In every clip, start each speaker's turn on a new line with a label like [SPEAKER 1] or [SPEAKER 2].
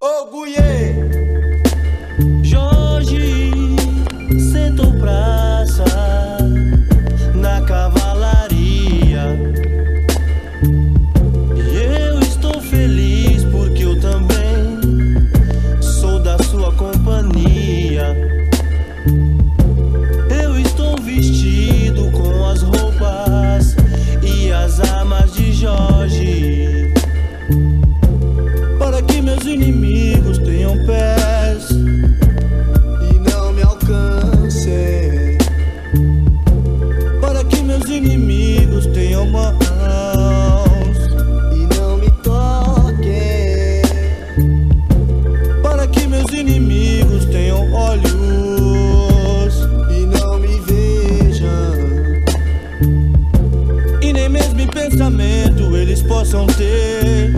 [SPEAKER 1] Oh, Oh, fez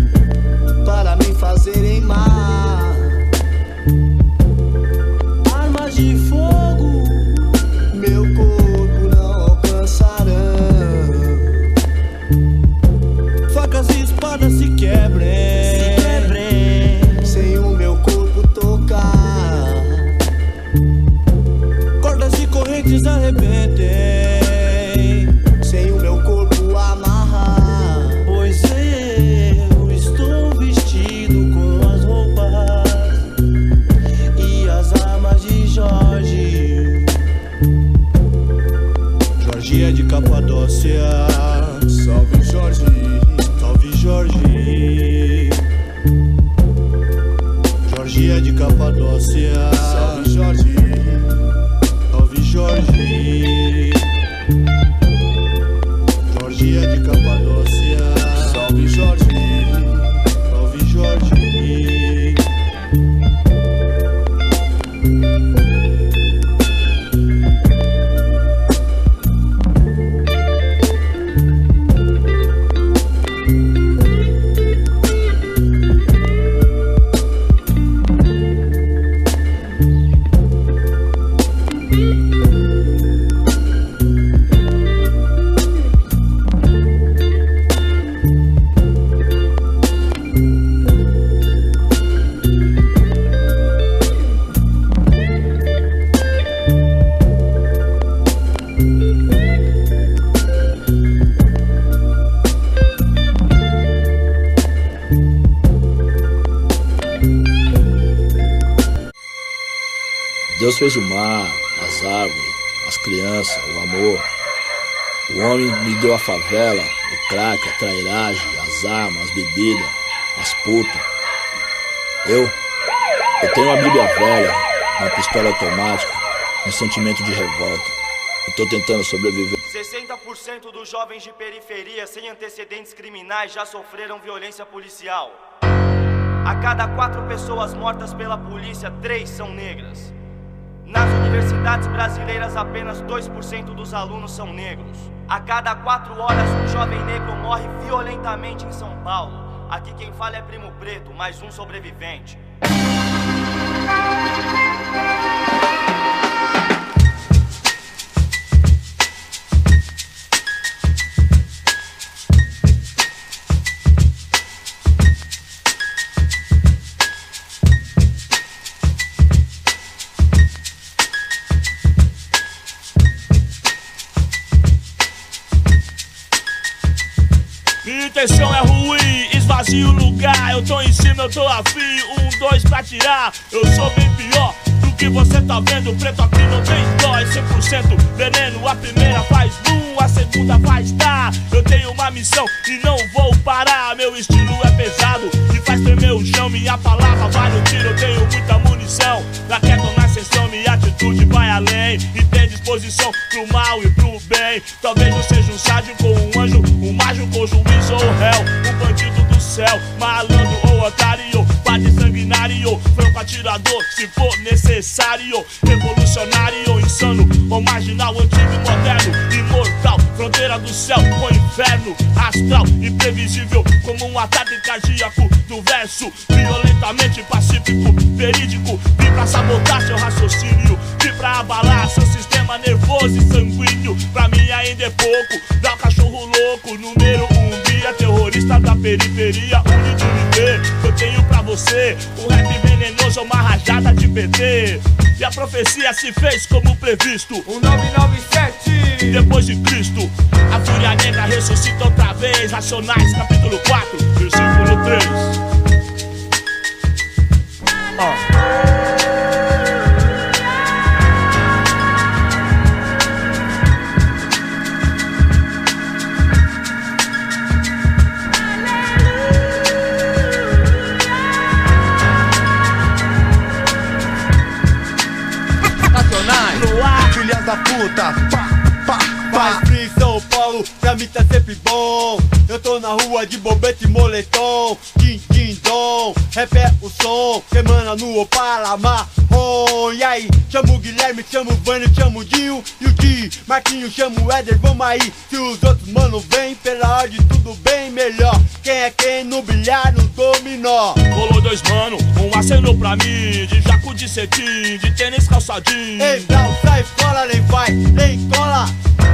[SPEAKER 1] Homem me deu a favela, o crack, a trairagem, as armas, as bebidas, as putas. Eu, eu tenho uma bíblia velha, uma pistola automática, um sentimento de revolta. Eu tô tentando sobreviver.
[SPEAKER 2] 60% dos jovens de periferia sem antecedentes criminais já sofreram violência policial. A cada quatro pessoas mortas pela polícia, três são negras. Nas universidades brasileiras, apenas 2% dos alunos são negros. A cada quatro horas, um jovem negro morre violentamente em São Paulo. Aqui quem fala é Primo Preto, mais um sobrevivente.
[SPEAKER 3] Intenção é ruim, esvazio o lugar. Eu tô em cima, eu tô afim. Um, dois pra tirar. Eu sou bem pior do que você tá vendo. Preto aqui não tem dó, é 100% veneno. A primeira faz boom, a segunda faz tá. Eu tenho uma missão e não vou parar. Meu estilo é pesado e faz tremer o chão. Minha palavra vale o tiro, eu tenho muita munição. Na na sessão, minha atitude vai além. E tem disposição pro mal e pro bem. Talvez eu seja um sádio com um anjo, céu, malandro ou otário. Padre sanguinário, franco atirador, se for necessário. Revolucionário, insano ou marginal, antigo e moderno, imortal. Fronteira do céu com inferno, astral, imprevisível como um ataque cardíaco do verso. Violentamente pacífico, verídico. Vim pra sabotar seu raciocínio, vim pra abalar seu sistema nervoso e sanguíneo. Pra mim ainda é pouco, dá o cachorro louco. Número um, guia terrorista da periferia, você. O rap venenoso é uma rajada de PT. E a profecia se fez como previsto.
[SPEAKER 4] O 997
[SPEAKER 3] Depois de Cristo, a fúria negra ressuscita outra vez. Racionais, capítulo 4, versículo 3.
[SPEAKER 4] Nacionais
[SPEAKER 5] da puta, pá, pá,
[SPEAKER 4] São Paulo, pra mim tá sempre bom. Eu tô na rua de bobete e moletom. Tim, tim, dom, rap é o som. Semana no Opala, marrom. E aí, chamo o Guilherme, chamo o Vânio, chamo o Dinho E o Di, Marquinho, chamo o Éder, vamos aí. Se os outros mano vem, pela ordem tudo bem melhor. Quem é quem no bilhar, no dominó
[SPEAKER 3] colou dois mano, um acenou pra mim. De jaco de cetim, de tênis calçadinho.
[SPEAKER 4] Ei, não sai fora, nem vai, nem cola.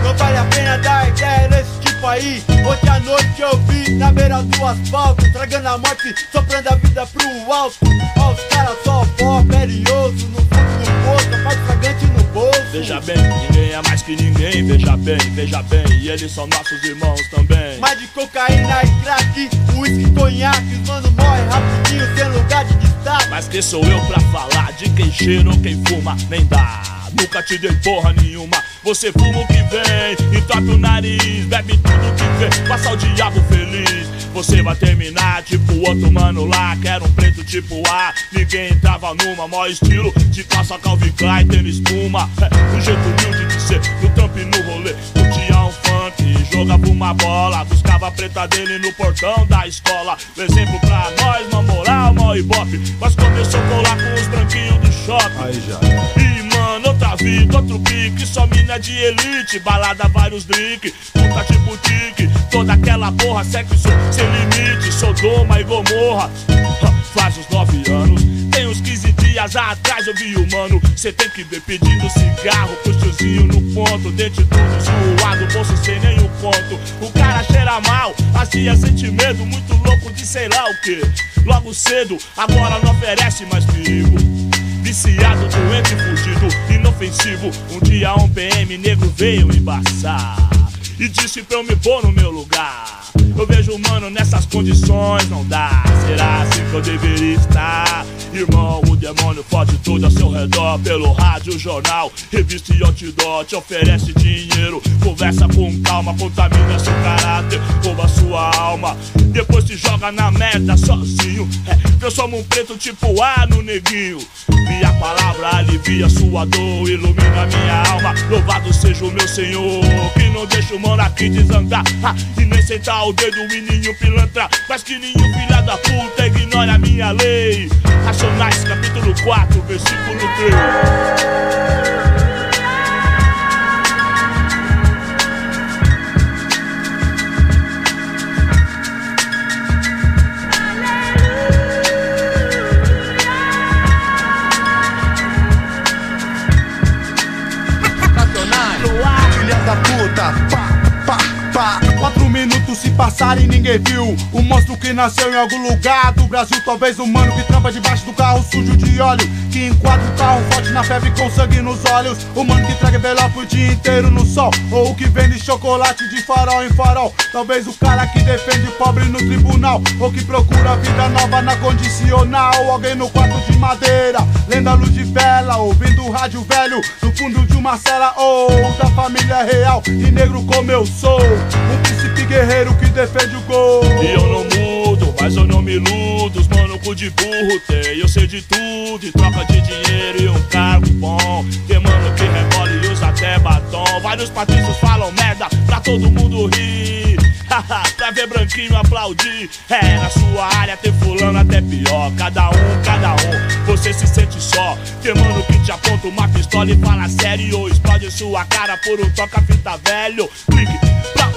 [SPEAKER 4] Não vale a pena dar ideia tipo aí Hoje à noite eu vi na beira do asfalto Tragando a morte, soprando a vida pro alto Ó, os caras só pó, perioso No fundo do poço, mais fragante no bolso
[SPEAKER 3] Veja bem, ninguém é mais que ninguém. Veja bem, veja bem, e eles são nossos irmãos também.
[SPEAKER 4] Mais de cocaína e crack, uísque, conhaque Os mano morre rapidinho, sem lugar de
[SPEAKER 3] Mas quem sou eu pra falar de quem cheira ou quem fuma? Nem dá. Nunca te dei porra nenhuma. Você fuma o que vem, entope o nariz, bebe tudo que vê, passa o diabo feliz. Você vai terminar tipo o outro mano lá, que era um preto tipo A. Ninguém entrava numa, maior estilo de calça Calvin Klein, tênis espuma. É, um jeito humilde de ser, no trampo e no rolê. Um funk, jogava uma bola, buscava a preta dele no portão da escola. Um exemplo pra nós, uma moral, mó ibope. Mas começou a colar com os branquinhos do shopping.
[SPEAKER 5] Aí já.
[SPEAKER 3] E mano, outra vida, outro pique Só mina de elite, balada, vários drink Puta de boutique, toda aquela porra Sexo sem limite, Sodoma e Gomorra Faz uns nove anos Tem uns 15 dias atrás eu vi o mano. Que ver pedindo cigarro tiozinho no ponto, dente tudo zoado Bolso sem nenhum ponto. O cara cheira mal, azia, sente medo Muito louco de sei lá o que Logo cedo, agora não oferece mais perigo. Viciado, doente, fugido, inofensivo. Um dia um PM negro veio embaçar e disse pra eu me pôr no meu lugar. Eu vejo o mano nessas condições, não dá. Será assim que eu deveria estar? Irmão, o demônio fode tudo ao seu redor. Pelo rádio, jornal, revista e outdoor. Te oferece dinheiro, conversa com calma, contamina seu caráter, rouba sua alma. Depois te joga na merda sozinho. É, transforma um preto tipo A no neguinho. Minha palavra alivia sua dor, ilumina minha alma. Louvado seja o meu Senhor, que não deixa o mano aqui desandar. Ah, e nem sentar o em nenhum pilantra. Mas que nenhum filha da puta ignore a minha lei. Racionais, capítulo 4, versículo 3.
[SPEAKER 6] Passaram e ninguém viu. O monstro que nasceu em algum lugar do Brasil Talvez o mano que trampa debaixo do carro sujo de óleo Que enquadra o carro forte na febre com sangue nos olhos. O mano que traga envelope o dia inteiro no sol Ou o que vende chocolate de farol em farol. Talvez o cara que defende pobre no tribunal Ou que procura vida nova na condicional. Alguém no quarto de madeira Lendo a luz de vela, ouvindo o rádio velho No fundo de uma cela ou da família real E negro como eu sou guerreiro que defende o gol
[SPEAKER 3] E eu não mudo, mas eu não me iludo. Os mano cu de burro tem, eu sei de tudo. E troca de dinheiro e um cargo bom. Tem mano que rebola e usa até batom. Vários patrícios falam merda pra todo mundo rir. Pra ver branquinho aplaudir. É, na sua área tem fulano até pior. Cada um, cada um, você se sente só. Tem mano que te aponta uma pistola e fala sério. Explode sua cara por um toca-fita velho. Clique, plau,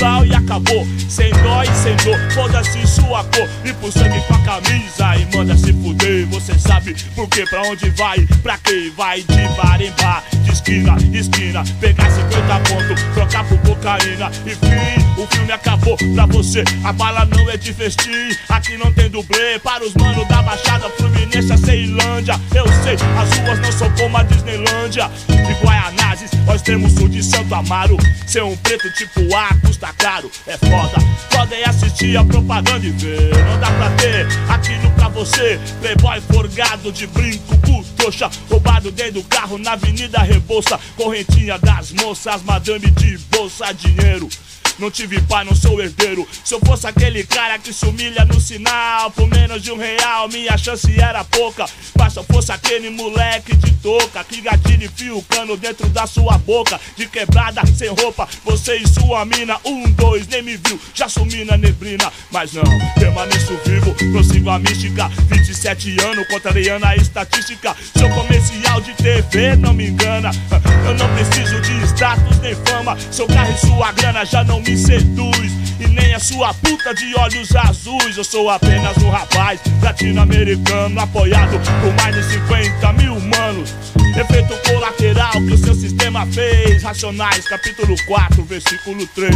[SPEAKER 3] e acabou. Sem dó e sem dor, foda-se sua cor. Limpa o sangue com a camisa e manda se fuder. Você sabe Porque pra onde vai? Pra quem vai de bar em bar? De esquina, esquina, pegar 50 pontos, trocar por cocaína e fim. O filme acabou pra você, a bala não é de festim. Aqui não tem dublê para os manos da Baixada Fluminense, a Ceilândia. Eu sei, as ruas não são como a Disneylândia. De Guaianazes, ao extremo sul de Santo Amaro. Ser um preto tipo A custa caro, é foda. Podem assistir a propaganda e ver. Não dá pra ter aquilo pra você. Playboy forgado de brinco, cu trouxa. Roubado dentro do carro na Avenida Rebouça. Correntinha das moças, madame de bolsa, dinheiro. Não tive pai, não sou herdeiro. Se eu fosse aquele cara que se humilha no sinal, por menos de um real, minha chance era pouca. Mas se eu fosse aquele moleque de touca, que gatilho e fio o cano dentro da sua boca, de quebrada, sem roupa, você e sua mina, um, dois, nem me viu, já sumi na neblina. Mas não, permaneço vivo, prossigo a mística. 27 anos, contrariando a estatística. Seu comercial de TV não me engana. Eu não preciso de status nem fama. Seu carro e sua grana já não me seduz. E nem a sua puta de olhos azuis. Eu sou apenas um rapaz latino-americano, apoiado por mais de 50 mil humanos. Efeito colateral que o seu sistema fez. Racionais, capítulo 4, versículo 3.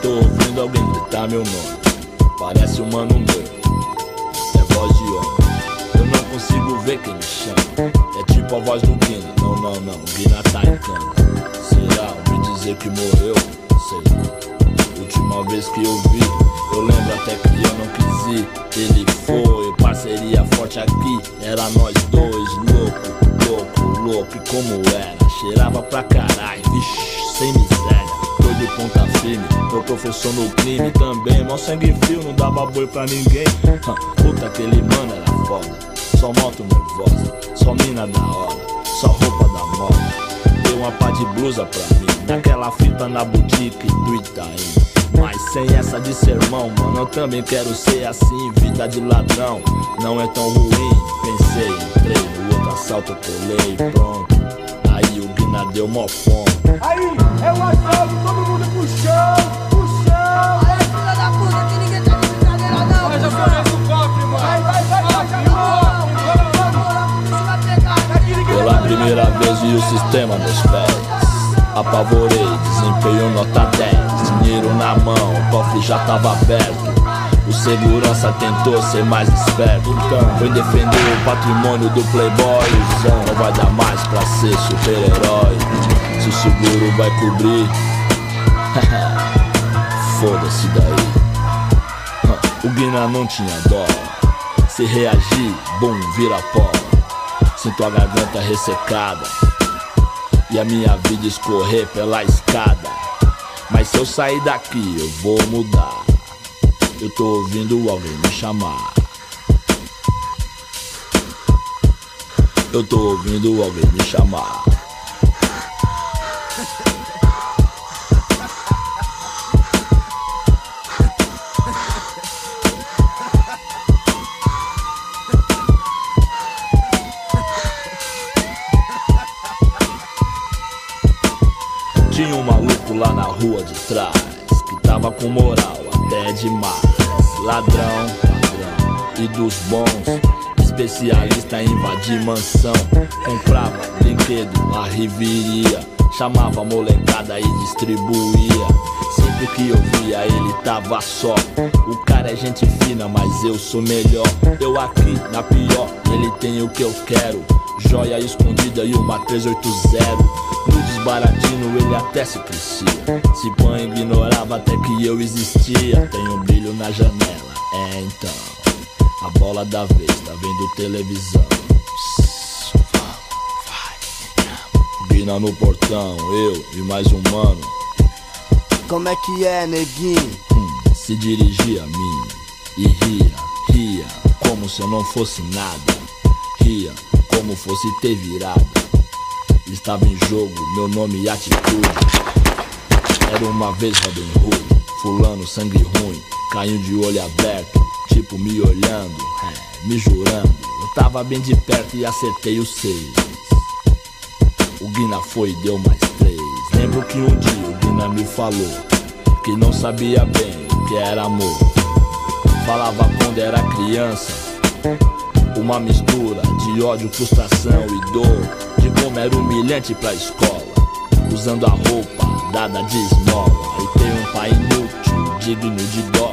[SPEAKER 7] Tô ouvindo alguém gritar meu nome. Parece um mano meu. É voz de homem. Eu não consigo ver quem me chama. É tipo a voz do Guina. Não, não, não. O Guina tá. Será? Me dizer que morreu? Sei. Última vez que eu vi, eu lembro até que eu não quis ir. Ele foi, parceria forte aqui. Era nós dois, louco, louco, louco. E como era? Cheirava pra caralho, vixi, sem miséria. De ponta firme, meu professor no crime também. Mó sangue frio, não dava boi pra ninguém. Puta, aquele mano era foda. Só moto nervosa, só mina da hora, só roupa da moda. Deu uma pá de blusa pra mim, naquela fita na boutique do Itaim. Mas sem essa de sermão, mano, eu também quero ser assim. Vida de ladrão não é tão ruim. Pensei, entrei no outro assalto, colei, pronto. Aí o Guina deu mó fome.
[SPEAKER 4] Aí, é o assalto,
[SPEAKER 7] Pela primeira vez vi o sistema nos pés. Apavorei, desempenho nota 10. Dinheiro na mão, o cofre já tava aberto. O segurança tentou ser mais esperto. Então, foi defender o patrimônio do playboy. Não vai dar mais pra ser super-herói. Se o seguro vai cobrir, foda-se daí. O Guina não tinha dó. Se reagir, bum, vira pó. Sinto a garganta ressecada e a minha vida escorrer pela escada. Mas se eu sair daqui, eu vou mudar. Eu tô ouvindo alguém me chamar. Eu tô ouvindo alguém me chamar. Rua de trás que tava com moral até demais. Ladrão, ladrão e dos bons. Especialista em invadir mansão. Comprava brinquedo, a riveria. Chamava a molecada e distribuía. Sempre que eu via ele tava só. O cara é gente fina, mas eu sou melhor. Eu aqui na pior, ele tem o que eu quero. Joia escondida e uma 380. Desbaratino ele até se crescia. Se pã ignorava até que eu existia. Tem um brilho na janela, é então. A bola da vez tá vendo televisão. Guina no portão, eu e mais um mano.
[SPEAKER 8] Como é que é, neguinho?
[SPEAKER 7] Hum, se dirigia a mim e ria, ria, como se eu não fosse nada. Ria, como fosse ter virada. Estava em jogo meu nome e atitude. Era uma vez Robin Hood, fulano sangue ruim, caiu de olho aberto, tipo me olhando, é, me jurando. Eu tava bem de perto e acertei os seis. O Guina foi e deu mais três. Lembro que um dia o Guina me falou que não sabia bem o que era amor. Falava quando era criança, uma mistura de ódio, frustração e dor. Como era humilhante pra escola, usando a roupa dada de esmola. E tem um pai inútil, digno de dó.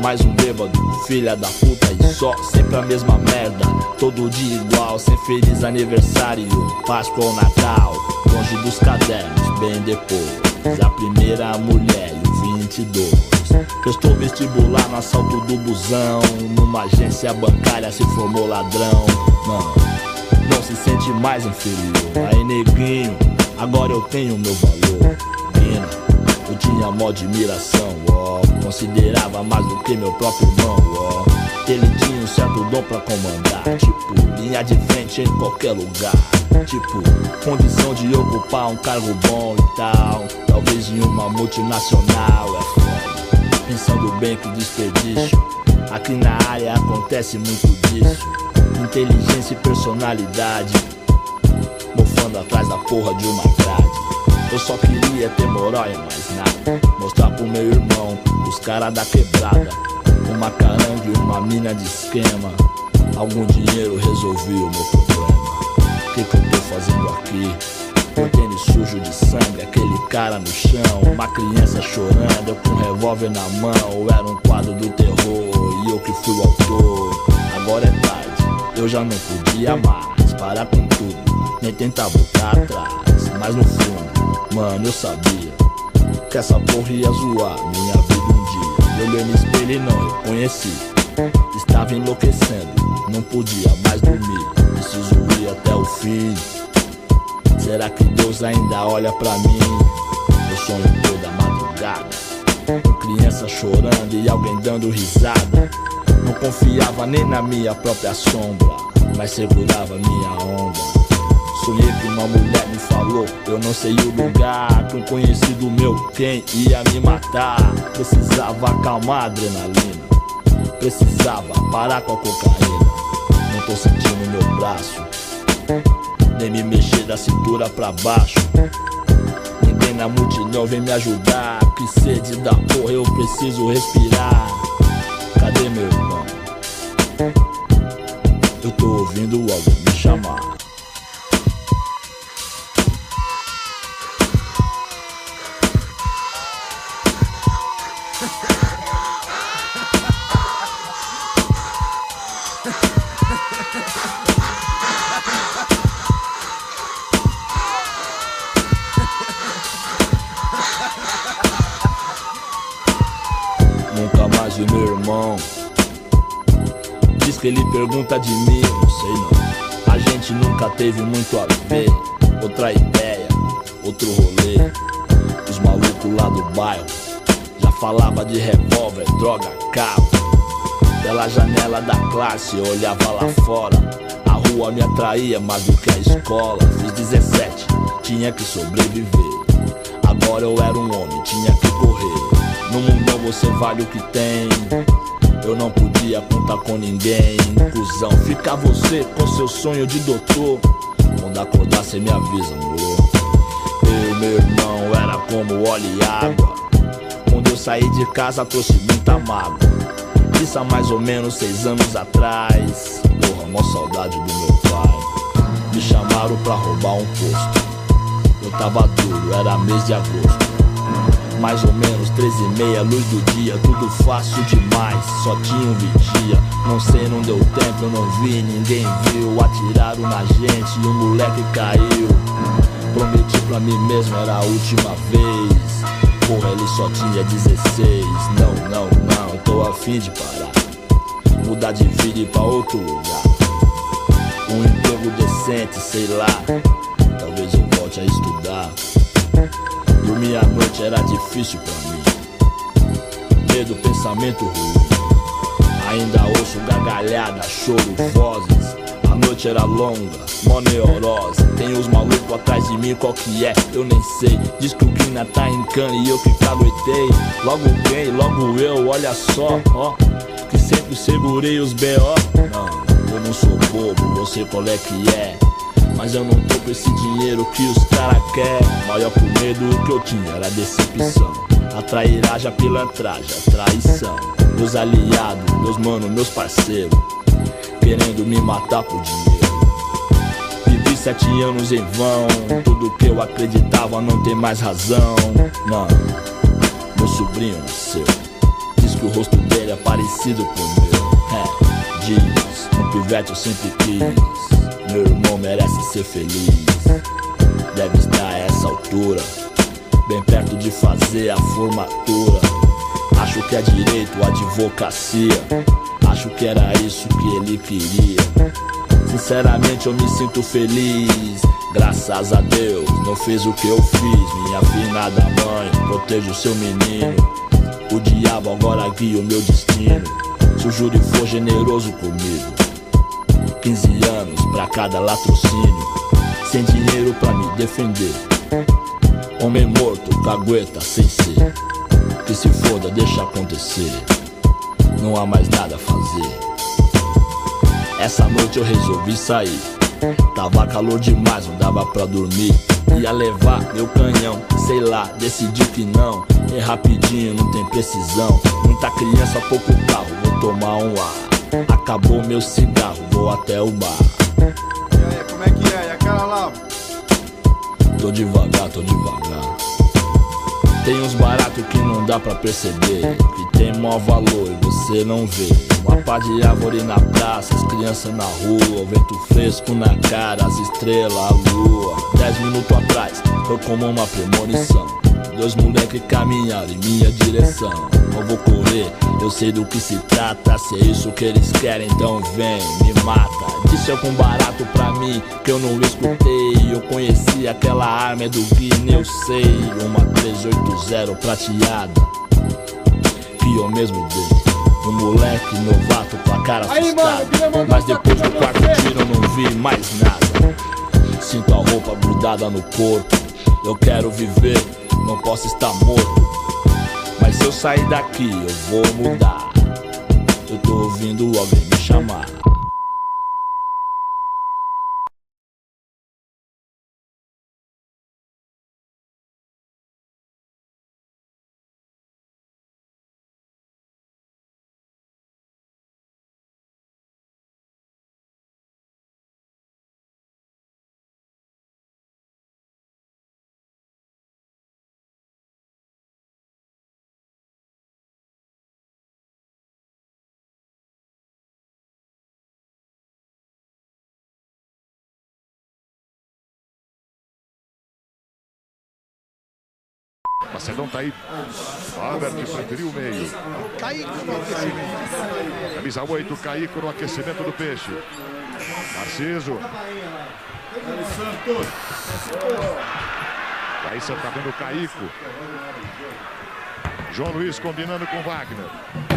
[SPEAKER 7] Mais um bêbado, filha da puta e só Sempre a mesma merda, todo dia igual Sem feliz aniversário, Páscoa ou Natal Longe dos cadernos, bem depois A primeira mulher e o 22 Prestou vestibular no assalto do busão Numa agência bancária se formou ladrão não se sente mais inferior. Aí neguinho, agora eu tenho meu valor. Mina, eu tinha mó admiração, ó. Considerava mais do que meu próprio irmão, ó. Ele tinha um certo dom pra comandar Tipo, linha de frente em qualquer lugar Tipo, condição de ocupar um cargo bom e tal Talvez em uma multinacional, é foda. Pensando bem que desperdício Aqui na área acontece muito disso Inteligência e personalidade Mofando atrás da porra de uma grade eu só queria ter moral e mais nada. Mostrar pro meu irmão, os caras da quebrada. Uma caranga e uma mina de esquema. Algum dinheiro resolvia o meu problema. O que, que eu tô fazendo aqui? Meu tênis sujo de sangue, aquele cara no chão. Uma criança chorando, eu com um revólver na mão. Era um quadro do terror e eu que fui o autor. Eu já não podia mais parar com tudo, nem tentar voltar atrás. Mas no fundo, mano, eu sabia que essa porra ia zoar minha vida um dia. Eu olhei no espelho e não reconheci. Estava enlouquecendo, não podia mais dormir. Preciso ir até o fim. Será que Deus ainda olha pra mim? Eu sonho toda madrugada, com criança chorando e alguém dando risada. Não confiava nem na minha própria sombra, mas segurava minha onda. Sonhei que uma mulher me falou, eu não sei o lugar Que um conhecido meu, quem ia me matar. Precisava acalmar a adrenalina Precisava parar com a cocaína. Não tô sentindo meu braço Nem me mexer da cintura pra baixo. Ninguém na multidão vem me ajudar Que sede da porra, eu preciso respirar meu irmão? Eu tô ouvindo alguém me chamar que ele pergunta de mim, não sei não. A gente nunca teve muito a ver. Outra ideia, outro rolê. Os malucos lá do bairro já falava de revólver, droga, carro. Pela janela da classe eu olhava lá fora. A rua me atraía mais do que a escola. Fiz 17, tinha que sobreviver. Agora eu era um homem, tinha que correr. No mundão você vale o que tem. Eu não podia contar com ninguém. Cusão, fica você com seu sonho de doutor. Quando acordar, cê me avisa, amor. Eu meu irmão como óleo e água. Quando eu saí de casa trouxe muita mágoa. Isso há mais ou menos seis anos atrás. Porra, mó saudade do meu pai. Me chamaram pra roubar um posto. Eu tava duro, era mês de agosto. Mais ou menos três e meia, luz do dia, tudo fácil demais. Só tinha um vigia, não sei, não deu tempo, eu não vi, ninguém viu. Atiraram na gente e o moleque caiu. Prometi pra mim mesmo, era a última vez. Porra, ele só tinha 16. Não, não, não, tô afim de parar. Mudar de vida e pra outro lugar. Um emprego decente, sei lá. Talvez eu volte a estudar. À noite era difícil pra mim. Medo, pensamento ruim. Ainda ouço gargalhada, choro, vozes. A noite era longa, mó neurose. Tem os malucos atrás de mim, qual que é? Eu nem sei. Diz que o Guina tá em cana e eu que caguetei. Logo quem, logo eu, olha só, ó. Que sempre segurei os B.O. Não, eu não sou bobo, eu sei qual é que é. Mas eu não tô com esse dinheiro que os cara quer. Maior o medo que eu tinha era decepção. A trairagem, a pilantragem, a traição. Meus aliados, meus manos, meus parceiros. Querendo me matar por dinheiro. Vivi sete anos em vão. Tudo que eu acreditava não tem mais razão. Não, meu sobrinho nasceu. Diz que o rosto dele é parecido com o meu. É, diz, um pivete eu sempre quis. Meu irmão merece ser feliz. Deve estar a essa altura, bem perto de fazer a formatura. Acho que é direito, advocacia. Acho que era isso que ele queria. Sinceramente eu me sinto feliz. Graças a Deus, não fez o que eu fiz. Minha finada mãe, proteja o seu menino. O diabo agora guia o meu destino. Se o júri for generoso comigo. 15 anos pra cada latrocínio. Sem dinheiro pra me defender. Homem morto, cagueta, sem ser. Que se foda, deixa acontecer. Não há mais nada a fazer. Essa noite eu resolvi sair. Tava calor demais, não dava pra dormir. Ia levar meu canhão, sei lá, decidi que não. É rapidinho, não tem precisão. Muita criança, pouco carro, vou tomar um ar. Acabou meu cigarro, vou até o bar.
[SPEAKER 6] Aquela lá?
[SPEAKER 7] Tô devagar, tô devagar. Tem uns baratos que não dá pra perceber. Que tem maior valor e você não vê. Uma pá de árvore na praça, as crianças na rua. O vento fresco na cara, as estrelas, a lua. Dez minutos atrás, foi como uma premonição. Dois moleques caminharam em minha direção. Não vou correr, eu sei do que se trata. Se é isso que eles querem, então vem, me mata. Disse algum barato pra mim que eu não escutei. Eu conheci aquela arma é do Guiné, eu sei. Uma 380 prateada que eu mesmo dei. Um moleque novato com a cara
[SPEAKER 6] Aí, mano,
[SPEAKER 7] assustada.
[SPEAKER 6] mandar
[SPEAKER 7] Mas depois do quarto tiro eu não vi mais nada. Sinto a roupa grudada no corpo. Eu quero viver, não posso estar morto. Mas se eu sair daqui, eu vou mudar. Eu tô ouvindo alguém me chamar.
[SPEAKER 9] Macedão tá aí. Albert preferiu o meio. Caico no aquecimento. Camisa 8, Caico no aquecimento do peixe. Narciso. Aí você tá vendo o Caico. João Luiz combinando com Wagner.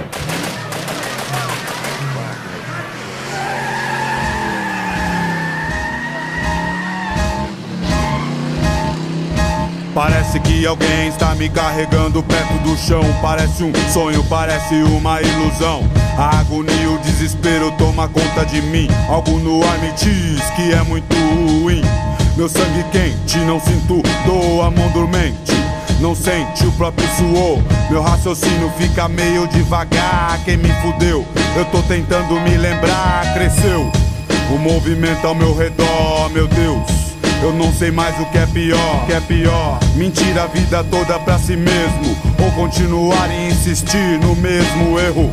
[SPEAKER 6] Parece que alguém está me carregando perto do chão. Parece um sonho, parece uma ilusão. A agonia o desespero toma conta de mim. Algo no ar me diz que é muito ruim. Meu sangue quente, não sinto dor, a mão dormente. não sente o próprio suor. Meu raciocínio fica meio devagar. Quem me fudeu? Eu tô tentando me lembrar. Cresceu o movimento ao meu redor, meu Deus. Eu não sei mais o que é pior, que é pior. Mentir a vida toda pra si mesmo. Ou continuar e insistir no mesmo erro.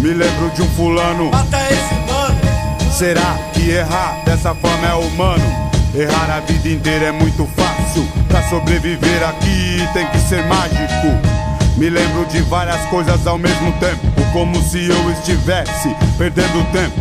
[SPEAKER 6] Me lembro de um fulano.
[SPEAKER 10] Mata esse mano.
[SPEAKER 6] Será que errar dessa forma é humano? Errar a vida inteira é muito fácil. Pra sobreviver aqui tem que ser mágico. Me lembro de várias coisas ao mesmo tempo, como se eu estivesse perdendo tempo.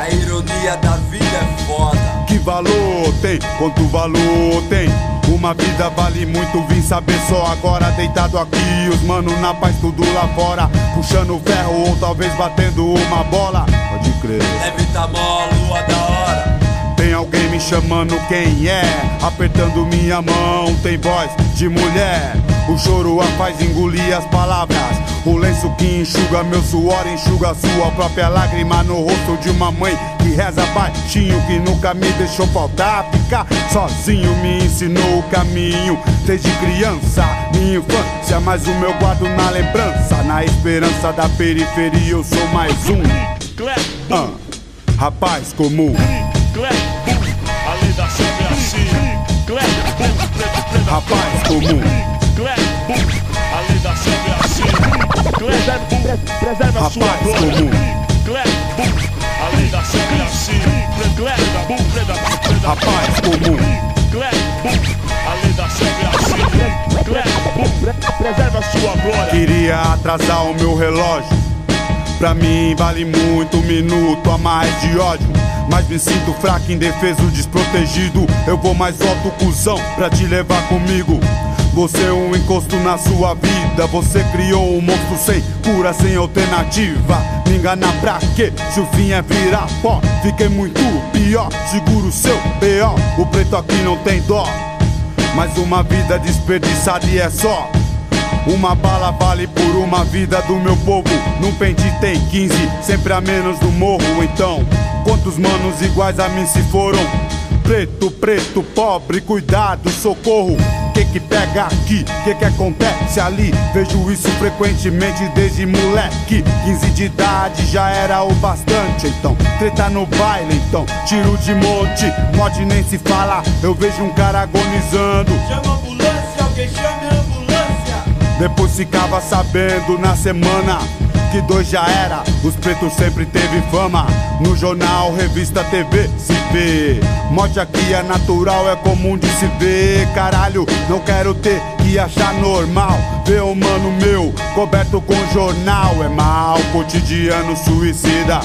[SPEAKER 10] A ironia da vida é foda.
[SPEAKER 6] Valor tem? Quanto valor tem? Uma vida vale muito, vim saber só agora deitado aqui. Os mano na paz, tudo lá fora. Puxando ferro ou talvez batendo uma bola. Pode crer.
[SPEAKER 10] Lua da
[SPEAKER 6] alguém me chamando, quem é? Apertando minha mão, tem voz de mulher. O choro a faz engolir as palavras. O lenço que enxuga meu suor, enxuga sua própria lágrima no rosto de uma mãe que reza baixinho, que nunca me deixou faltar. Ficar sozinho me ensinou o caminho desde criança, minha infância. Mas o meu guardo na lembrança, na esperança da periferia, eu sou mais um. Ah, rapaz comum. Rapaz comum.
[SPEAKER 3] A lei da selva é assim. Preserve, preserve a sua
[SPEAKER 6] comum.
[SPEAKER 3] A lei da selva é assim. Predador, predador.
[SPEAKER 6] Rapaz comum.
[SPEAKER 3] A lei da selva é assim. Preserve a sua glória.
[SPEAKER 6] Queria atrasar o meu relógio. Pra mim vale muito um minuto a mais de ódio. Mas me sinto fraco, indefeso, desprotegido. Eu vou mais alto, cuzão, pra te levar comigo. Você é um encosto na sua vida. Você criou um monstro sem cura, sem alternativa. Me enganar pra quê? Se o fim é virar pó, fiquei muito pior. Seguro o seu B.O. O preto aqui não tem dó. Mais uma vida desperdiçada e é só. Uma bala vale por uma vida do meu povo. Num pente tem 15, sempre a menos do morro. Então, quantos manos iguais a mim se foram? Preto, preto, pobre, cuidado, socorro. Que que pega aqui? Que que acontece ali? Vejo isso frequentemente desde moleque. 15 de idade já era o bastante. Então, treta no baile, então, tiro de monte. Morte nem se fala. Eu vejo um cara agonizando.
[SPEAKER 10] Chama a ambulância, alguém chame a ambulância.
[SPEAKER 6] Depois ficava sabendo na semana que dois já era. Os pretos sempre teve fama. No jornal, revista, TV, se vê. Morte aqui é natural, é comum de se ver. Caralho, não quero ter que achar normal. Ver um mano meu coberto com jornal. É mal, cotidiano suicida.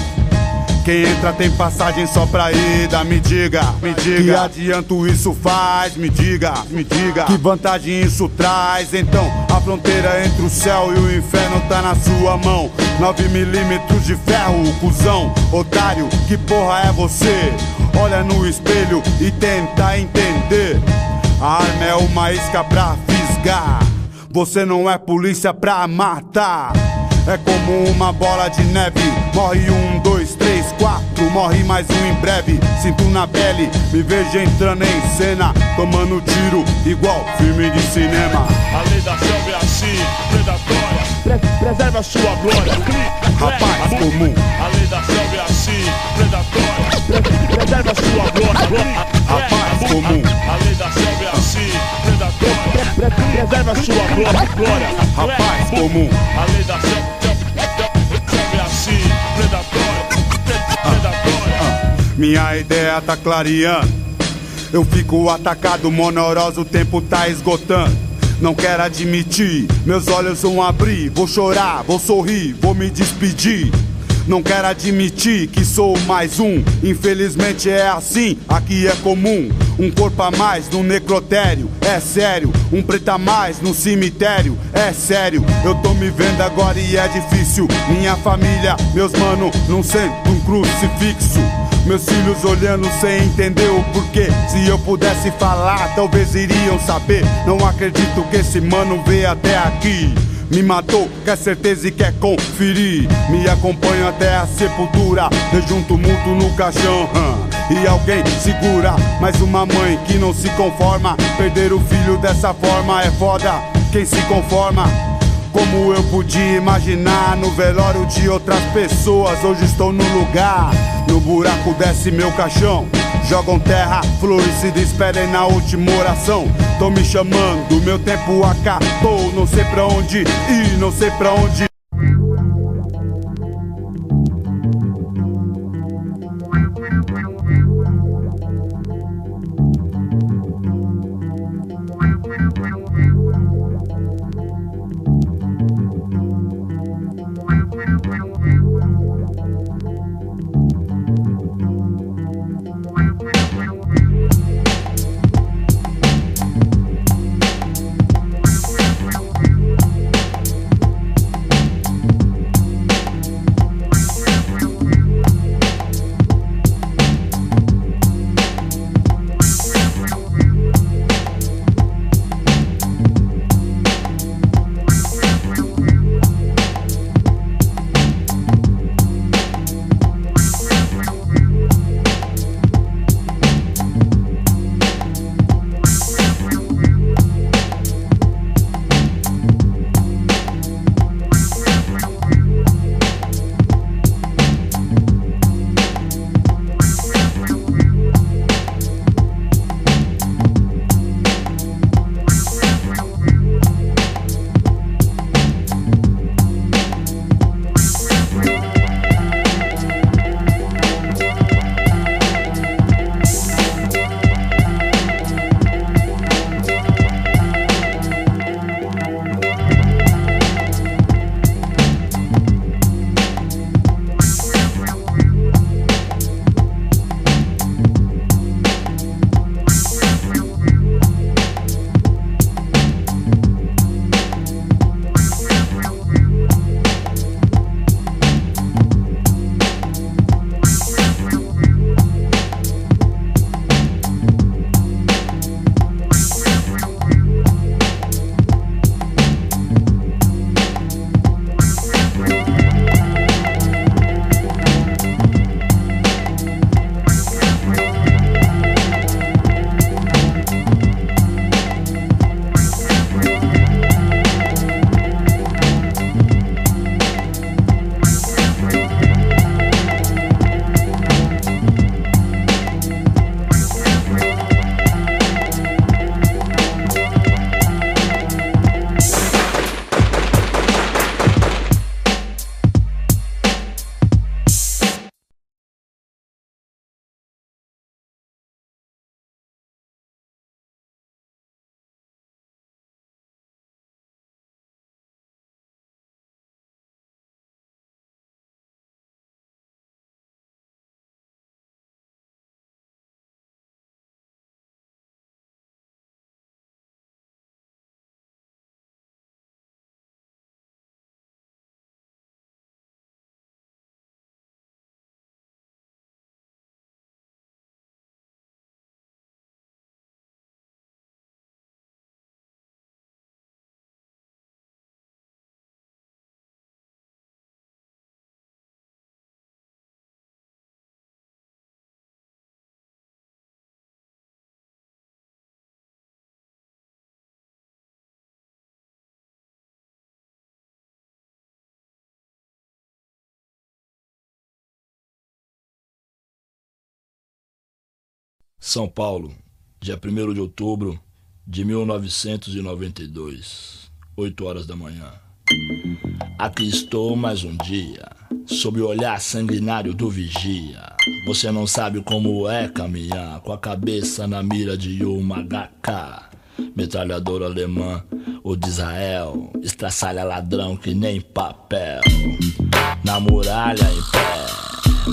[SPEAKER 6] Quem entra tem passagem só pra ida, me diga, me diga. Que adianto isso faz, me diga, me diga. Que vantagem isso traz? Então, a fronteira entre o céu e o inferno tá na sua mão. 9 milímetros de ferro, cuzão, otário, que porra é você? Olha no espelho e tenta entender. A arma é uma isca pra fisgar. Você não é polícia pra matar. É como uma bola de neve. Morre um, dois, três, quatro. Morre mais um em breve. Sinto na pele, me vejo entrando em cena. Tomando tiro, igual filme de cinema.
[SPEAKER 3] A lei da selva é assim. Predatória. Pre- preserve a sua glória.
[SPEAKER 6] Rapaz comum.
[SPEAKER 3] A lei da selva é assim. Predatória. Pre- preserve a sua glória.
[SPEAKER 6] Rapaz comum.
[SPEAKER 3] A lei da selva é assim. Predatória. Pre- pre- preserve a sua glória. glória.
[SPEAKER 6] Rapaz comum.
[SPEAKER 3] A lei da selva
[SPEAKER 6] Minha ideia tá clareando. Eu fico atacado, monoroso, o tempo tá esgotando. Não quero admitir, meus olhos vão abrir. Vou chorar, vou sorrir, vou me despedir. Não quero admitir que sou mais um. Infelizmente é assim, aqui é comum. Um corpo a mais no necrotério, é sério. Um preto a mais no cemitério, é sério. Eu tô me vendo agora e é difícil. Minha família, meus mano, não sento um crucifixo. Meus filhos olhando sem entender o porquê. Se eu pudesse falar, talvez iriam saber. Não acredito que esse mano veio até aqui. Me matou, quer certeza e quer conferir. Me acompanha até a sepultura. Deixo um tumulto no caixão. hum. e alguém segura. Mais uma mãe que não se conforma. Perder o filho dessa forma é foda. Quem se conforma? Como eu podia imaginar no velório de outras pessoas. Hoje estou no lugar, no buraco desce meu caixão. Jogam terra, flores se despedem na última oração. Tô me chamando, meu tempo acabou. Não sei pra onde ir, não sei pra onde
[SPEAKER 7] São Paulo, dia 1 de outubro de 1992, 8 horas da manhã. Aqui estou mais um dia, sob o olhar sanguinário do vigia. Você não sabe como é caminhar com a cabeça na mira de uma HK. Metralhadora alemã ou de Israel, estraçalha ladrão que nem papel. Na muralha em pé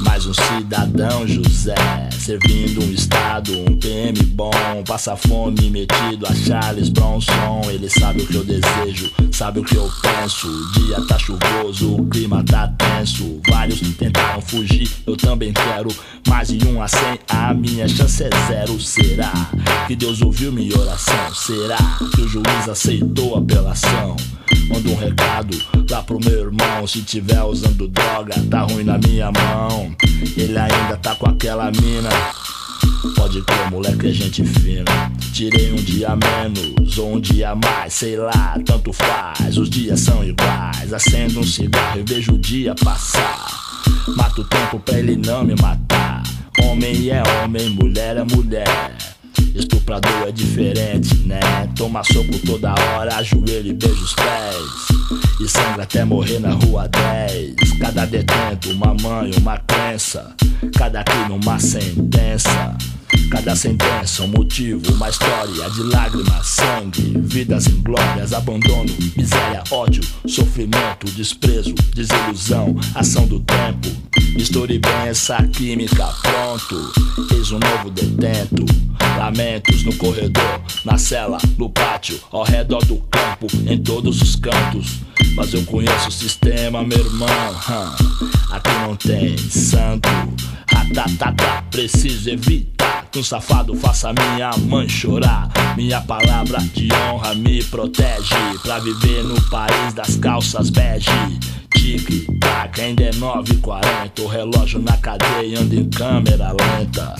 [SPEAKER 7] mais um cidadão José, servindo um estado, um PM bom, passa fome metido a Charles Bronson. Ele sabe o que eu desejo, sabe o que eu penso. O dia tá chuvoso, o clima tá tenso. Vários tentaram fugir, eu também quero. Mais de um a cem, a minha chance é zero. Será que Deus ouviu minha oração? Será que o juiz aceitou a apelação? Manda um recado lá pro meu irmão. Se tiver usando droga, tá ruim na minha mão. Ele ainda tá com aquela mina. Pode crer, moleque, é gente fina. Tirei um dia menos ou um dia mais, sei lá, tanto faz. Os dias são iguais. Acendo um cigarro e vejo o dia passar. Mato o tempo pra ele não me matar. Homem é homem, mulher é mulher. Estuprador é diferente, né? Toma soco toda hora, ajoelha e beija os pés. E sangra até morrer na rua 10. Cada detento, uma mãe, uma crença. Cada crime, uma sentença. Cada sentença, um motivo, uma história de lágrimas, sangue, vidas inglórias, abandono, miséria, ódio, sofrimento, desprezo, desilusão, ação do tempo. Misture bem essa química, pronto. Eis um novo detento. Lamentos no corredor, na cela, no pátio, ao redor do campo, em todos os cantos. Mas eu conheço o sistema, meu irmão. Aqui não tem santo. Ratatatá, preciso evitar que um safado faça minha mãe chorar. Minha palavra de honra me protege pra viver no país das calças bege. Tique, tac, ainda é 9h40. O relógio na cadeia anda em câmera lenta.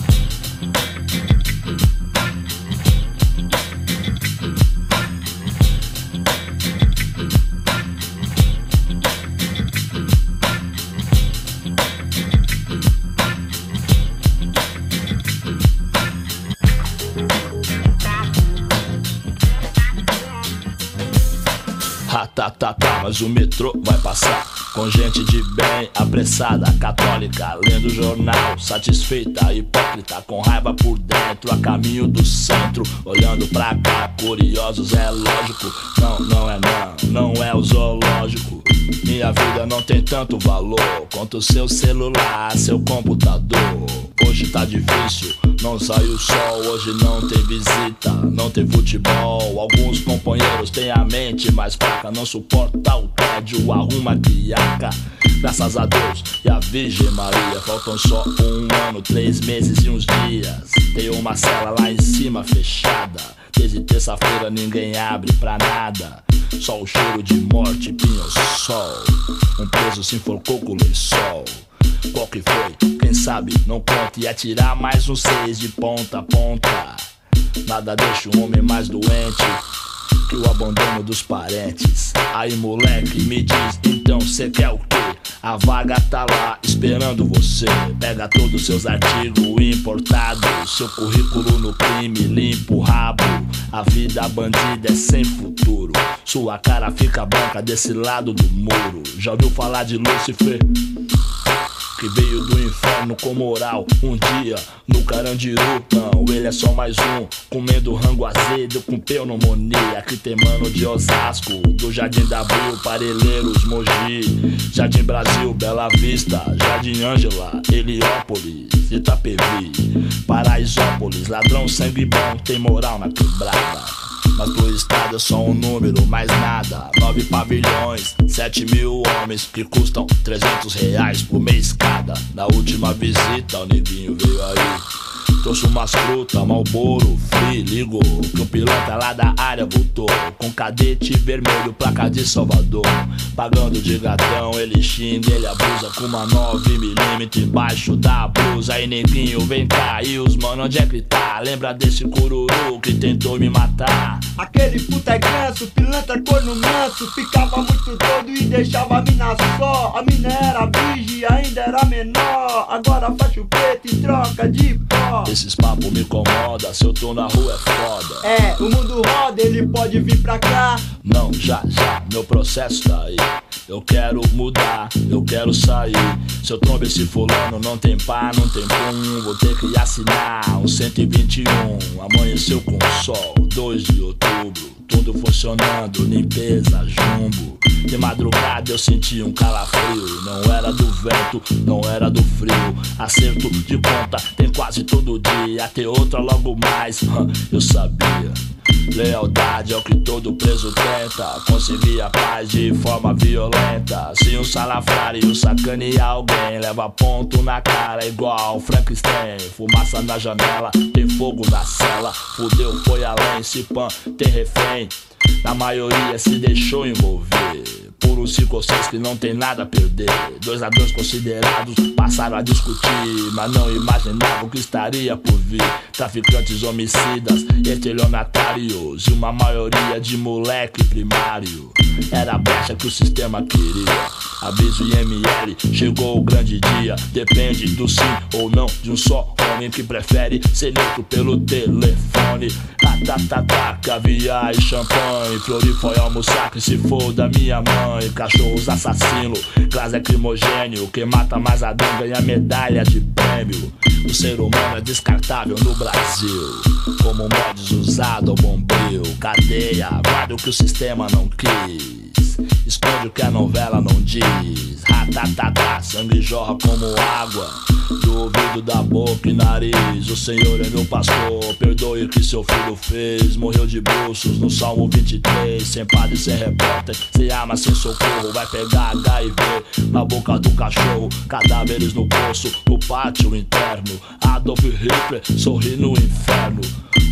[SPEAKER 7] Mas o metrô vai passar com gente de bem, apressada, católica, lendo jornal, satisfeita, hipócrita, com raiva por dentro, a caminho do centro, olhando pra cá, curiosos, é lógico. Não, não é não, não é o zoológico. Minha vida não tem tanto valor quanto seu celular, seu computador. Hoje tá difícil, não sai o sol, hoje não tem visita, não tem futebol. Alguns companheiros têm a mente mais fraca, não suporta o tédio, arruma criaca. Graças a Deus e a Virgem Maria, faltam só um ano, três meses e uns dias. Tem uma cela lá em cima fechada. Desde terça-feira ninguém abre pra nada. Só o cheiro de morte, pinho sol. Um preso se enforcou com lençol. Qual que foi? Quem sabe? Não conta e atirar mais um seis de ponta a ponta. Nada deixa o homem mais doente que o abandono dos parentes. Aí moleque, me diz, então cê quer o quê? A vaga tá lá esperando você. Pega todos os seus artigos importados, seu currículo no crime, limpa o rabo. A vida bandida é sem futuro. Sua cara fica branca desse lado do muro. Já ouviu falar de Lucifer? Que veio do inferno com moral. Um dia no Carandiru, não, ele é só mais um. Comendo rango azedo com pneumonia. Aqui tem mano de Osasco, do Jardim da Abril, Parelheiros, Mogi, Jardim Brasil, Bela Vista, Jardim Ângela, Heliópolis, Itapevi, Paraisópolis. Ladrão sangue bom, tem moral na quebrada. Mas pro estado é só um número, mais nada. Nove pavilhões, sete mil homens que custam 300 reais por mês cada. Na última visita, o neguinho veio aí. Trouxe umas frutas, malboro, free, ligou Que o piloto lá da área voltou. Com cadete vermelho, placa de Salvador. Pagando de gatão, ele xinga, ele abusa Com uma 9mm embaixo da blusa. Aí neguinho, vem cá, e os mano, onde é que tá? Lembra desse cururu que tentou me matar?
[SPEAKER 4] Aquele puta é ganso, pilantra corno manso. Ficava muito doido e deixava a mina só. A mina era virgem, ainda era menor. Agora faz o preto e troca de pó
[SPEAKER 7] Esses papos me incomoda, se eu tô na rua é foda.
[SPEAKER 4] É, o mundo roda, ele pode vir pra cá.
[SPEAKER 7] Não, já, já, meu processo tá aí. Eu quero mudar, eu quero sair. Se eu trombo esse fulano, não tem pá, não tem pum Vou ter que assinar um 121 Amanheceu com sol, 2 de outubro Tudo funcionando, limpeza, jumbo. De madrugada eu senti um calafrio. Não era do vento, não era do frio. Acerto de conta tem quase todo dia. Ter outra logo mais, eu sabia Lealdade é o que todo preso tenta. Conseguir a paz de forma violenta. Se um salafrário sacanear alguém, leva ponto na cara igual Frankenstein. Fumaça na janela, tem fogo na cela. Fudeu, foi além, se pan, tem refém. Na maioria se deixou envolver por um seis que não tem nada a perder. Dois ladrões considerados passaram a discutir, mas não imaginavam que estaria por vir. Traficantes homicidas, estelionatários e uma maioria de moleque primário. Era a brecha que o sistema queria. Aviso IML, chegou o grande dia. Depende do sim ou não de um só homem que prefere ser neutro pelo telefone. Ratatatá, caviar e champanhe. Flori foi almoçar que se for da minha mãe. Cachorros assassino, gás lacrimogênio. Quem mata mais Adão ganha medalha de prêmio. O ser humano é descartável no Brasil. Como mods usado ao bombril. Cadeia, guarda o que o sistema não quis. Esconde o que a novela não diz. Ratatatá, sangue jorra como água. Do ouvido da boca e nariz. O Senhor é meu pastor. Perdoe o que seu filho fez. Morreu de bruços no Salmo 23. Sem padre, sem repórter. Sem arma, sem socorro. Vai pegar HIV na boca do cachorro. Cadáveres no poço, no pátio interno. Adolf Hitler sorri no inferno.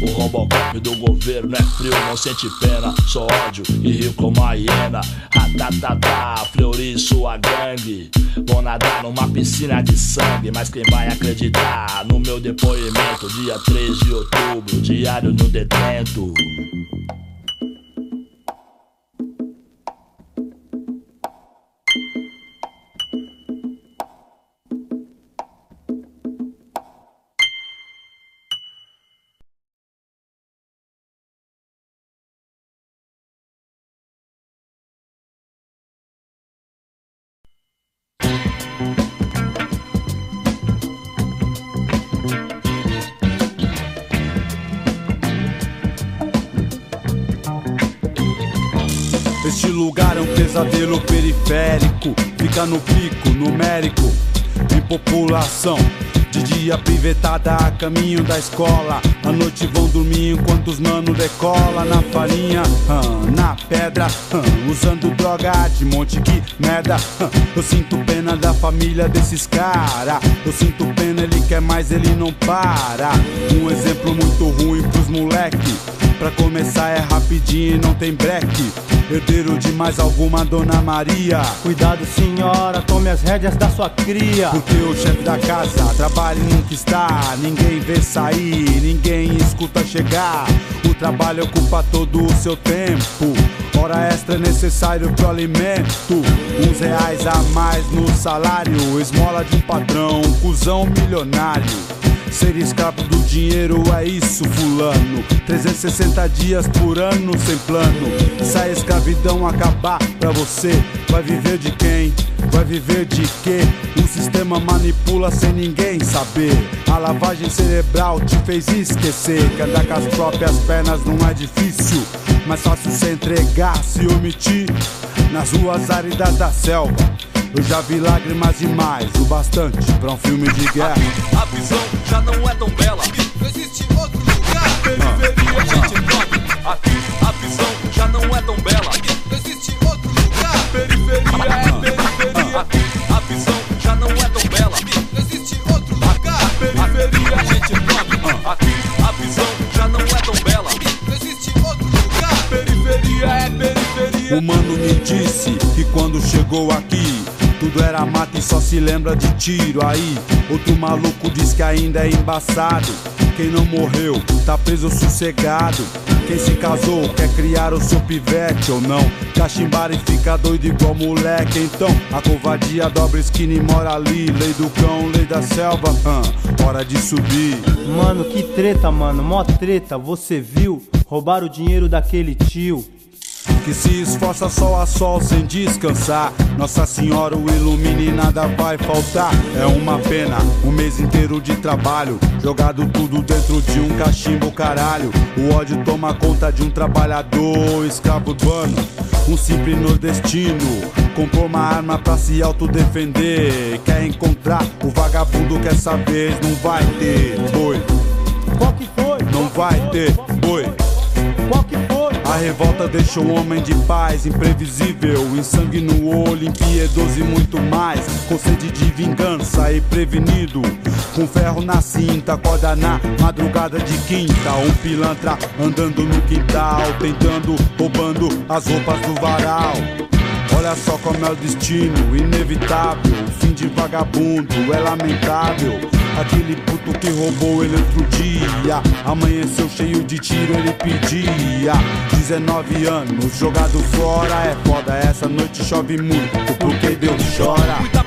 [SPEAKER 7] O Robocop do governo é frio, não sente pena. Só ódio e rio como a hiena. Ratatatá, Fleury sua gangue. Vou nadar numa piscina de sangue. Mas quem vai acreditar no meu depoimento? Dia 3 de outubro, diário no detento.
[SPEAKER 6] Lugar é um pesadelo periférico, fica no pico numérico em população. Dia pivetada a caminho da escola. À noite vão dormir enquanto os mano decola Na farinha, hum, na pedra hum, Usando droga de monte, que merda hum. Eu sinto pena da família desses cara. Eu sinto pena, ele quer mais, ele não para. Um exemplo muito ruim pros moleque. Pra começar é rapidinho e não tem breque. Herdeiro de mais alguma Dona Maria.
[SPEAKER 11] Cuidado senhora, tome as rédeas da sua cria.
[SPEAKER 6] Porque o chefe da casa trabalha nunca está. Ninguém vê sair, ninguém escuta chegar. O trabalho ocupa todo o seu tempo. Hora extra é necessário pro alimento. Uns reais a mais no salário. Esmola de um patrão, cuzão milionário Ser escravo do dinheiro é isso, fulano. 360 dias por ano sem plano. Se a escravidão acabar pra você, vai viver de quem? Vai viver de quê? O sistema manipula sem ninguém saber. A lavagem cerebral te fez esquecer que andar com as próprias pernas não é difícil. Mais fácil se entregar, se omitir nas ruas áridas da selva. Eu já vi lágrimas demais, o bastante pra um filme de guerra.
[SPEAKER 10] A visão já não é tão bela. Não existe outro lugar. Periferia, a gente dorme. Aqui a visão já não é tão bela. Não existe outro lugar. Periferia é periferia. Aqui a visão já não é tão bela. Não existe outro lugar. Periferia, a gente dorme. Aqui a visão já não é tão bela. Não existe outro lugar. Periferia é periferia.
[SPEAKER 6] O mano me disse que quando chegou aqui tudo era mata e só se lembra de tiro aí. Outro maluco diz que ainda é embaçado. Quem não morreu, tá preso sossegado. Quem se casou, quer criar o seu pivete ou não. Cachimbar e fica doido igual moleque. Então, a covardia dobra esquina e mora ali. Lei do cão, lei da selva, hum, hora de subir.
[SPEAKER 11] Mano, que treta, mano, mó treta, você viu? Roubaram o dinheiro daquele tio.
[SPEAKER 6] Que se esforça sol a sol sem descansar. Nossa Senhora o ilumine e nada vai faltar. É uma pena, um mês inteiro de trabalho. Jogado tudo dentro de um cachimbo, caralho. O ódio toma conta de um trabalhador, escravo urbano. Um simples nordestino. Comprou uma arma pra se autodefender. Quer encontrar o vagabundo que essa vez não vai ter boi.
[SPEAKER 11] Qual que foi?
[SPEAKER 6] Não vai ter boi. A revolta deixou o homem de paz, imprevisível, em sangue no olho, impiedoso e muito mais. Com sede de vingança e prevenido, com ferro na cinta, acorda na madrugada de quinta. Um pilantra andando no quintal, tentando, roubando as roupas do varal. Olha só como é o destino, inevitável. O fim de vagabundo é lamentável. Aquele puto que roubou ele outro dia. Amanheceu cheio de tiro, ele pedia. 19 anos, jogado fora. É foda, essa noite chove muito. Porque Deus chora.
[SPEAKER 10] Muita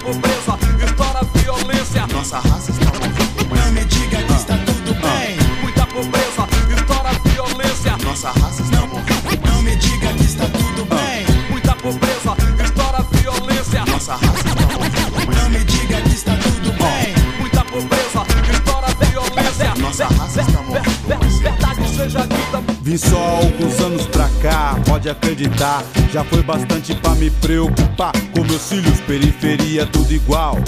[SPEAKER 6] Vim só alguns anos pra cá, pode acreditar. Já foi bastante pra me preocupar. Com meus filhos, periferia, tudo igual.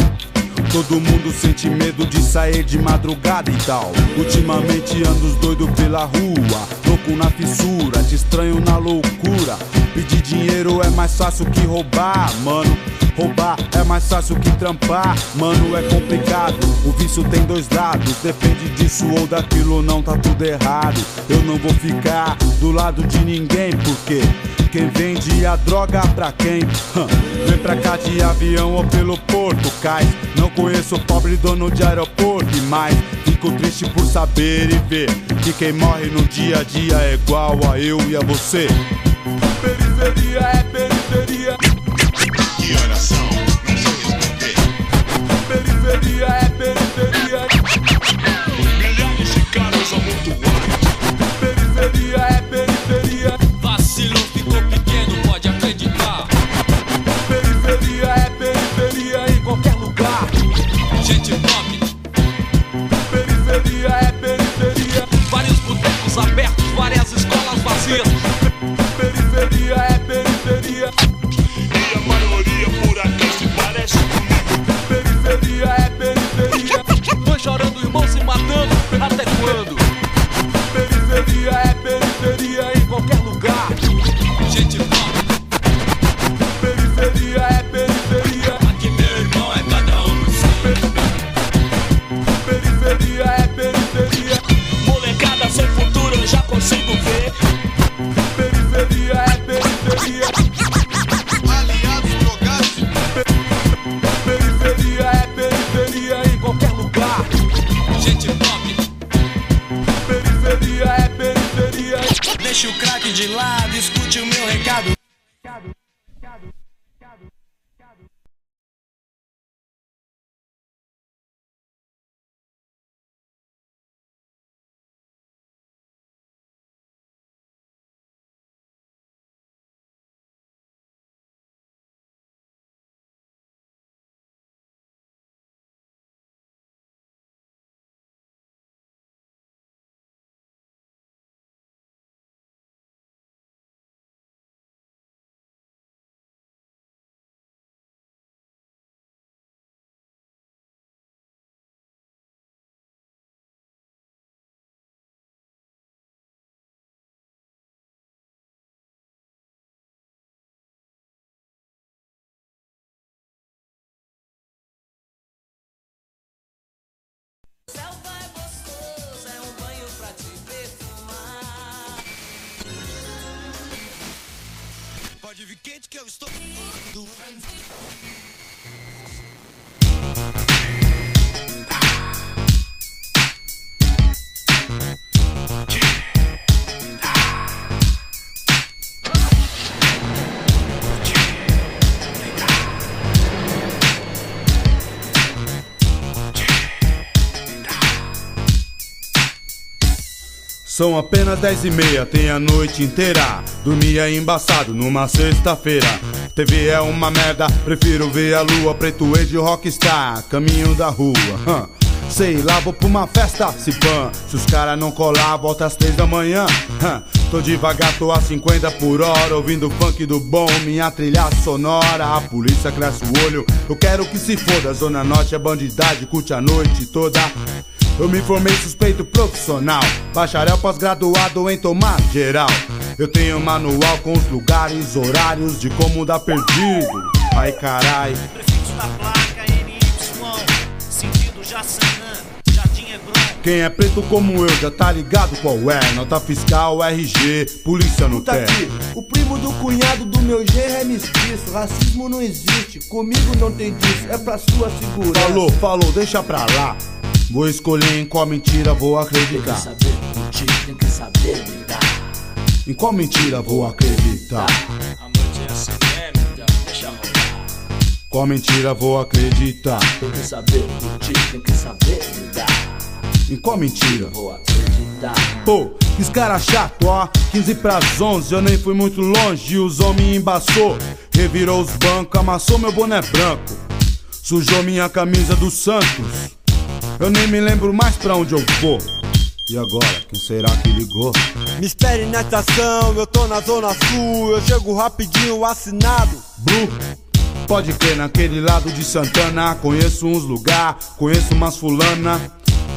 [SPEAKER 6] Todo mundo sente medo de sair de madrugada e tal. Ultimamente ando doido pela rua, louco na fissura, te estranho na loucura. Pedir dinheiro é mais fácil que roubar, mano. Roubar é mais fácil que trampar, mano, é complicado. O vício tem dois lados, depende disso ou daquilo, não tá tudo errado. Eu não vou ficar do lado de ninguém, porque quem vende a droga pra quem? Vem pra cá de avião ou pelo porto, cai. Não conheço pobre dono de aeroporto e mais. Fico triste por saber e ver que quem morre no dia a dia é igual a eu e a você.
[SPEAKER 10] Periferia é
[SPEAKER 12] Pode
[SPEAKER 5] vir quente que eu
[SPEAKER 6] São apenas dez e meia, tem a noite inteira. Dormia embaçado numa sexta-feira. TV é uma merda, prefiro ver a lua. Preto de rockstar, caminho da rua. Sei lá, vou pra uma festa, se pan. Se os cara não colar, volta às três da manhã. hã. Tô devagar, tô a 50 por hora, ouvindo funk do bom, minha trilha sonora. A polícia cresce o olho, eu quero que se foda. Zona Norte é bandidagem, curte a noite toda. Eu me formei suspeito profissional, bacharel pós-graduado em tomar geral. Eu tenho manual com os lugares, horários de como dar perdido. Ai carai.
[SPEAKER 13] Prefixo da placa NY, sentido Jaçanã, Jardim Hebron.
[SPEAKER 6] Quem é preto como eu já tá ligado qual é. Nota fiscal, RG, polícia no pé.
[SPEAKER 14] o primo do cunhado do meu genro é mestiço. Racismo não existe, comigo não tem disso, é pra sua segurança.
[SPEAKER 6] Falou, falou, deixa pra lá. Vou escolher em qual mentira vou acreditar.
[SPEAKER 15] saber curtir, tem que saber lidar.
[SPEAKER 6] Em qual mentira vou acreditar?
[SPEAKER 13] A noite é assim mesmo, então deixa rolar.
[SPEAKER 6] Qual mentira vou acreditar?
[SPEAKER 15] Tem que saber curtir, tem que saber lidar.
[SPEAKER 6] Em qual mentira?
[SPEAKER 15] Vou acreditar.
[SPEAKER 6] Pô, que cara chato, ó. 15 pras 11, eu nem fui muito longe. Os homens embaçou, revirou os bancos, amassou meu boné branco. Sujou minha camisa do Santos. Eu nem me lembro mais pra onde eu vou. E agora, quem será que ligou?
[SPEAKER 4] Me espere na estação, eu tô na zona sul, eu chego rapidinho assinado.
[SPEAKER 6] Bru, pode crer naquele lado de Santana. Conheço uns lugar, conheço umas fulana.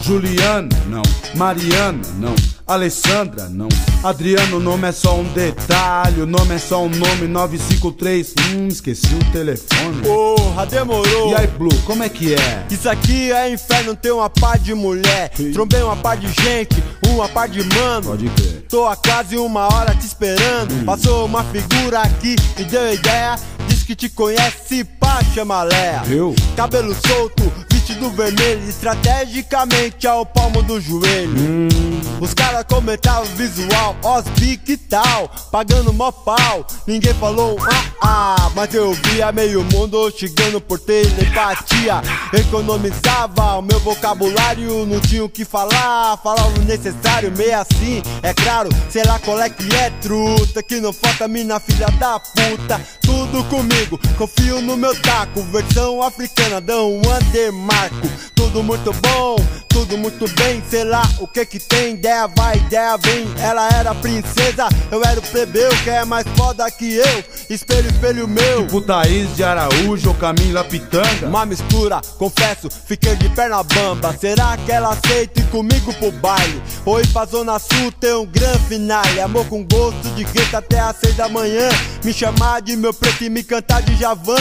[SPEAKER 6] Juliana, não. Mariana, não. Alessandra, não. Adriano, o nome é só um detalhe. O nome é só um nome 953. Hum, esqueci o telefone.
[SPEAKER 4] Porra, demorou.
[SPEAKER 6] E aí, Blue, como é que é?
[SPEAKER 4] Isso aqui é inferno, tem uma par de mulher. Trombei uma par de gente, uma par de mano.
[SPEAKER 6] Pode crer.
[SPEAKER 4] Tô há quase uma hora te esperando. Passou uma figura aqui e deu ideia. Diz que te conhece, pá, chama Léa.
[SPEAKER 6] Eu?
[SPEAKER 4] Cabelo solto, vestido vermelho, estrategicamente ao palmo do joelho. Os caras comentavam visual, osbi que tal, pagando mó pau. Ninguém falou ah ah, mas eu via meio mundo chegando por telepatia. Economizava o meu vocabulário, não tinha o que falar, falava o necessário, meio assim, é claro. Sei lá qual é que é truta, que não falta mina filha da puta. Tudo comigo, confio no meu taco, versão africana, dão um undermarco. Tudo muito bom, tudo muito bem, sei lá o que que tem, ideia vai, ideia vem. Ela era princesa, eu era o plebeu, que é mais foda que eu. Espelho, espelho meu.
[SPEAKER 6] Tipo Thaís de Araújo ou Camila Pitanga.
[SPEAKER 4] Uma mistura, confesso, fiquei de perna bamba. Será que ela aceita ir comigo pro baile? Oi pra Zona Sul tem um grande finale. Amor com gosto de gueto até às seis da manhã. Me chamar de meu preto e me cantar de Javan.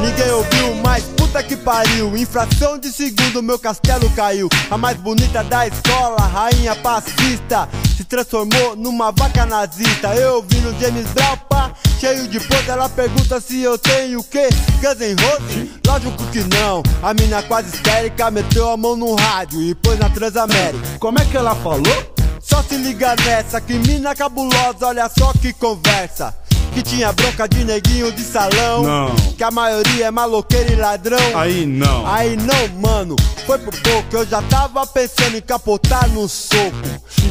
[SPEAKER 4] Ninguém ouviu mais, puta que pariu. Infração de segundo, meu castelo caiu. A mais bonita da escola, rainha pacista. Se transformou numa vaca nazista. Eu vi no James Brown, pá, cheio de ponta. Ela pergunta se eu tenho o quê? Guns N' Roses? Lógico que não. A mina quase histérica meteu a mão no rádio e pôs na Transamérica.
[SPEAKER 6] Como é que ela falou?
[SPEAKER 4] Só se liga nessa, que mina cabulosa, olha só que conversa. Que tinha bronca de neguinho de salão.
[SPEAKER 6] Não.
[SPEAKER 4] Que a maioria é maloqueiro e ladrão.
[SPEAKER 6] Aí não.
[SPEAKER 4] Aí não, mano. Foi por pouco, eu já tava pensando em capotar no soco.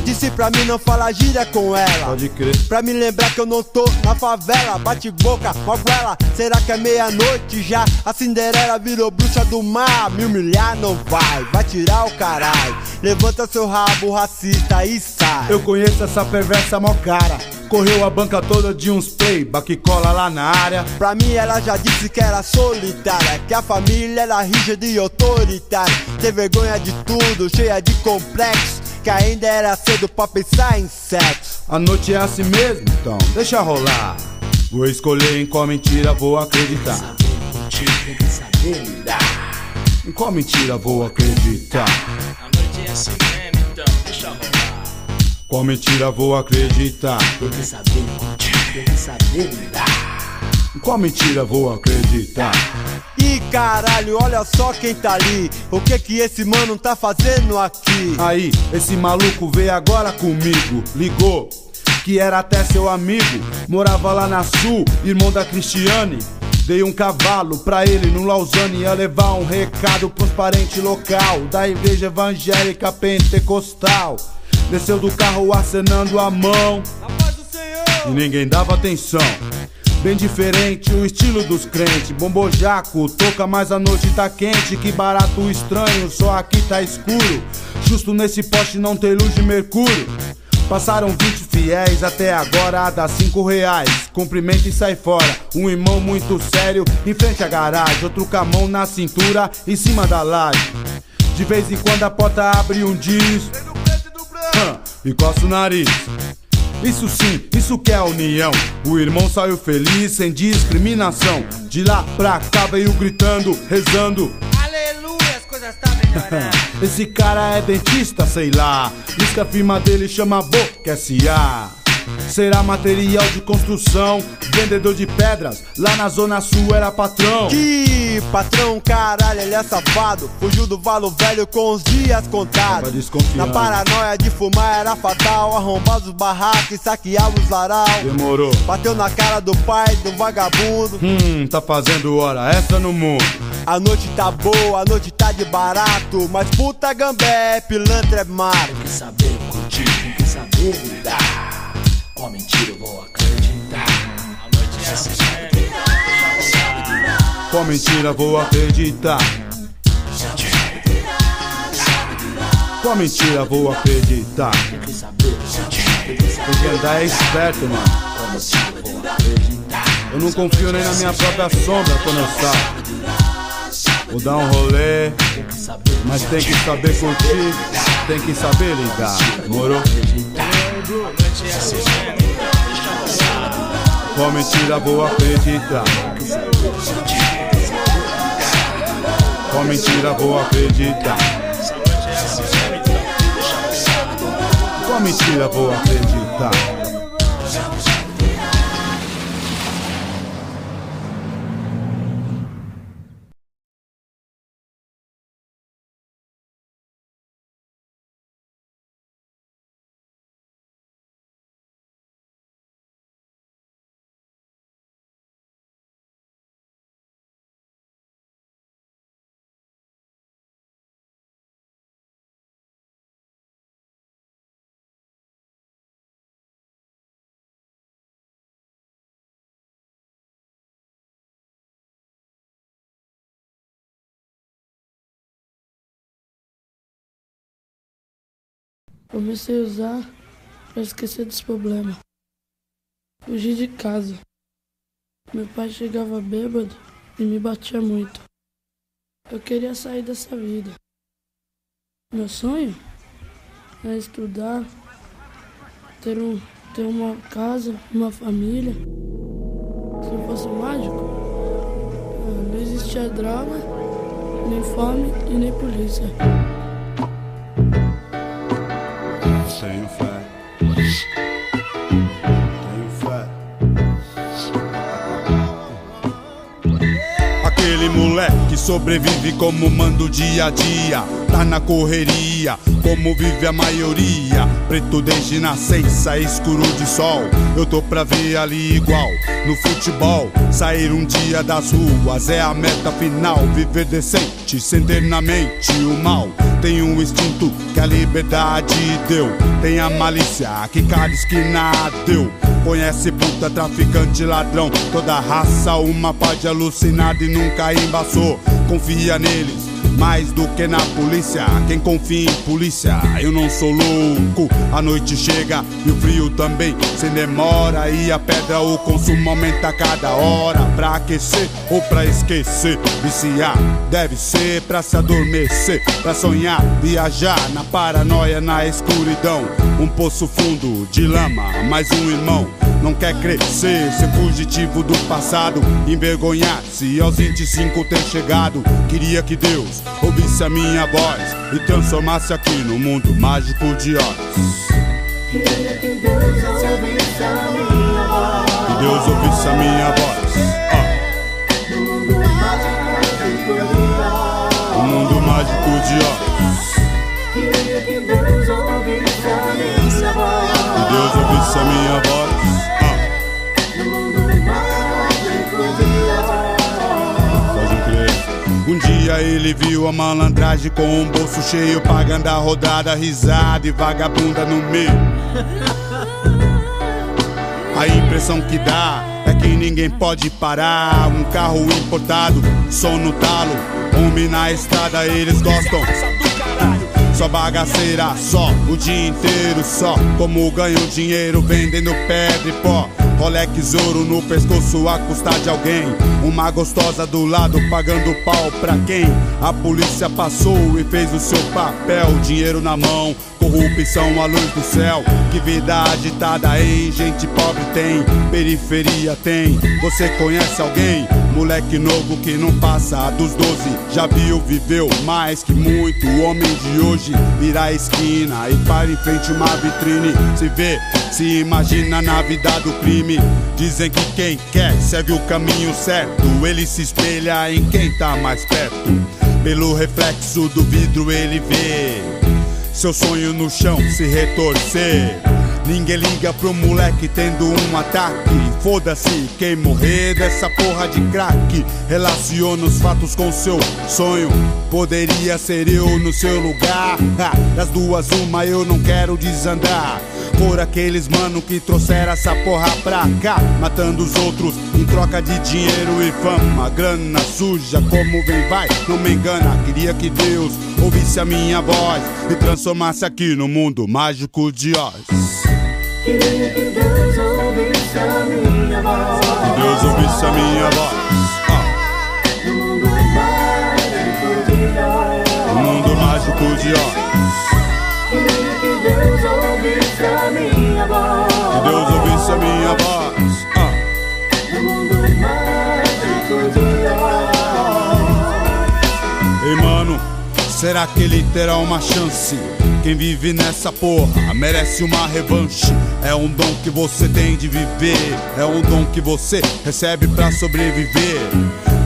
[SPEAKER 4] Disse pra mim não falar gíria com ela.
[SPEAKER 6] Pode crer.
[SPEAKER 4] Pra me lembrar que eu não tô na favela. Bate boca, magoela. Será que é meia-noite já? A Cinderela virou bruxa do mar. Me humilhar não vai, vai tirar o caralho. Levanta seu rabo racista e sai.
[SPEAKER 6] Eu conheço essa perversa mó cara. Correu a banca toda de uns playba que cola lá na área.
[SPEAKER 4] Pra mim ela já disse que era solitária Que a família era rígida e autoritária Tem vergonha de tudo, cheia de complexo Que ainda era cedo pra pensar em sexo
[SPEAKER 6] A noite é assim mesmo, então deixa rolar. Vou escolher em qual mentira vou acreditar. Em qual mentira vou acreditar?
[SPEAKER 13] A noite é assim mesmo, então deixa rolar.
[SPEAKER 6] Qual mentira vou acreditar?
[SPEAKER 15] Tem que saber tem que saber lidar.
[SPEAKER 6] Qual mentira vou acreditar?
[SPEAKER 4] Ih caralho, olha só quem tá ali O que que esse mano tá fazendo aqui?
[SPEAKER 6] Aí, esse maluco veio agora comigo, ligou que era até seu amigo, morava lá na Sul, irmão da Cristiane. Dei um cavalo pra ele no Lausanne ia levar um recado pros parentes local da igreja evangélica pentecostal. Desceu do carro acenando a mão e ninguém dava atenção. Bem diferente o estilo dos crentes. Bombojaco, toca, mas a noite tá quente. Que barato estranho, só aqui tá escuro. Justo nesse poste não tem luz de mercúrio. Passaram 20 fiéis até agora, dá 5 reais. Cumprimenta e sai fora. Um irmão muito sério em frente à garagem. Outro com a mão na cintura, em cima da laje. De vez em quando a porta abre um diz. E coça o nariz. Isso sim, isso que é união. O irmão saiu feliz, sem discriminação. De lá pra cá veio gritando, rezando.
[SPEAKER 16] Aleluia, as coisas tá melhorando.
[SPEAKER 6] Esse cara é dentista, sei lá. Diz que a firma dele chama Boca S.A. Será material de construção, vendedor de pedras, lá na zona sul era patrão.
[SPEAKER 4] Que patrão, caralho, ele é safado. Fugiu do valo velho com os dias contados. Na paranoia de fumar era fatal. Arrombava os barracos e saqueava os laral.
[SPEAKER 6] Demorou.
[SPEAKER 4] Bateu na cara do pai do vagabundo.
[SPEAKER 6] Hum, tá fazendo hora essa no mundo.
[SPEAKER 4] A noite tá boa, a noite tá de barato. Mas puta gambé, pilantra é mar.
[SPEAKER 15] Tem que saber curtir, tem que saber lidar. Com a mentira eu vou acreditar.
[SPEAKER 6] A mentira vou acreditar. A mentira vou acreditar.
[SPEAKER 15] Tem que saber
[SPEAKER 6] Tem que andar esperto, mano.
[SPEAKER 15] A mentira vou acreditar.
[SPEAKER 6] Eu não confio nem na minha própria sombra quando eu saio. Vou dar um rolê, mas tem que saber curtir, tem que saber lidar. Morou? Com a mentira vou acreditar. A mentira vou acreditar. A mentira vou acreditar.
[SPEAKER 17] Comecei a usar para esquecer dos problemas. Fugi de casa. Meu pai chegava bêbado e me batia muito. Eu queria sair dessa vida. Meu sonho é estudar, ter, um, ter uma casa, uma família. Se eu fosse mágico, ah, não existia droga, nem fome e nem polícia.
[SPEAKER 6] Tenho fé. Tenho fé. Aquele moleque sobrevive como manda o dia a dia. Tá na correria, como vive a maioria. Preto desde nascença, escuro de sol. Eu tô pra ver ali igual. No futebol, sair um dia das ruas é a meta final. Viver decente, sem ter na mente o mal. Tem um instinto que a liberdade deu. Tem a malícia que cada esquina deu. Conhece puta, traficante, ladrão. Toda raça, uma pá de alucinado e nunca embaçou. Confia neles. Mais do que na polícia, quem confia em polícia, eu não sou louco. A noite chega e o frio também, sem demora. E a pedra, o consumo aumenta a cada hora. Pra aquecer ou pra esquecer, viciar deve ser pra se adormecer, pra sonhar, viajar na paranoia, na escuridão. Um poço fundo de lama, mais um irmão. Não quer crescer, ser fugitivo do passado, envergonhar-se aos 25 ter chegado. Queria que Deus ouvisse a minha voz e transformasse aqui no mundo mágico de Oz.
[SPEAKER 18] Queria que Deus ouvisse a minha voz.
[SPEAKER 6] Que Deus ouvisse a minha voz.
[SPEAKER 18] No mundo mágico de Oz.
[SPEAKER 6] O mundo mágico de Oz.
[SPEAKER 18] Deus ouvisse a minha voz.
[SPEAKER 6] Crer. Um dia ele viu a malandragem com um bolso cheio, pagando a rodada, risada e vagabunda no meio. A impressão que dá é que ninguém pode parar. Um carro importado, som no talo. Homem na estrada, eles gostam. Só bagaceira, só o dia inteiro, só como ganham dinheiro vendendo pedra e pó. Rolex ouro no pescoço a custar de alguém. Uma gostosa do lado pagando pau pra quem? A polícia passou e fez o seu papel. Dinheiro na mão, corrupção à luz do céu. Que vida agitada em gente pobre tem, periferia tem. Você conhece alguém? Moleque novo que não passa dos 12. Já viu, viveu mais que muito. O homem de hoje vira a esquina e para em frente uma vitrine. Se vê, se imagina na vida do crime. Dizem que quem quer segue o caminho certo. Ele se espelha em quem tá mais perto. Pelo reflexo do vidro ele vê seu sonho no chão se retorcer. Ninguém liga pro moleque tendo um ataque. Foda-se quem morrer dessa porra de crack. Relaciona os fatos com seu sonho. Poderia ser eu no seu lugar. Das duas, uma eu não quero desandar. Por aqueles mano que trouxeram essa porra pra cá. Matando os outros em troca de dinheiro e fama. Grana suja, como vem, vai, não me engana. Queria que Deus ouvisse a minha voz e transformasse aqui no mundo mágico de Oz.
[SPEAKER 18] Queria que Deus ouvisse a minha voz.
[SPEAKER 6] Que Deus ouvisse a minha voz.
[SPEAKER 18] No mundo mágico de Oz.
[SPEAKER 6] O mundo mágico de Oz.
[SPEAKER 18] Queria que Deus ouvisse a minha voz.
[SPEAKER 6] Que Deus ouvisse a minha voz.
[SPEAKER 18] No mundo mágico de Oz.
[SPEAKER 6] Ei, mano, será que ele terá uma chance? Quem vive nessa porra merece uma revanche. É um dom que você tem de viver. É um dom que você recebe pra sobreviver.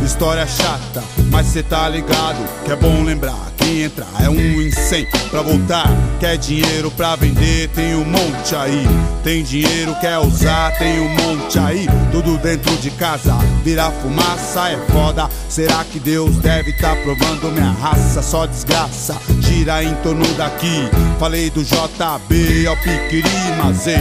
[SPEAKER 6] História chata, mas cê tá ligado que é bom lembrar. Entra é um cem pra voltar. Quer dinheiro pra vender, tem um monte aí. Tem dinheiro, quer usar, tem um monte aí. Tudo dentro de casa, virar fumaça é foda. Será que Deus deve tá provando minha raça? Só desgraça, gira em torno daqui. Falei do JB ao Piquiri, mas ei,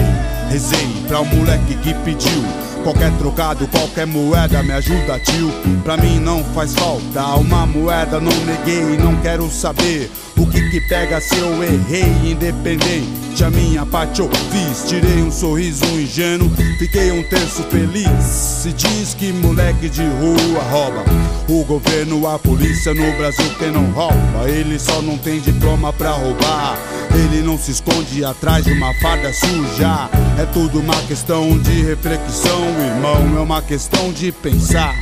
[SPEAKER 6] rezei pra o moleque que pediu. Qualquer trocado, qualquer moeda me ajuda, tio. Pra mim não faz falta uma moeda, não neguei, não quero saber o que que pega se eu errei. Independente, a minha parte eu fiz. Tirei um sorriso ingênuo, fiquei um terço feliz. Se diz que moleque de rua rouba. O governo, a polícia no Brasil, quem não rouba? Ele só não tem diploma pra roubar. Ele não se esconde atrás de uma farda suja. É tudo uma questão de reflexão, irmão. É uma questão de pensar.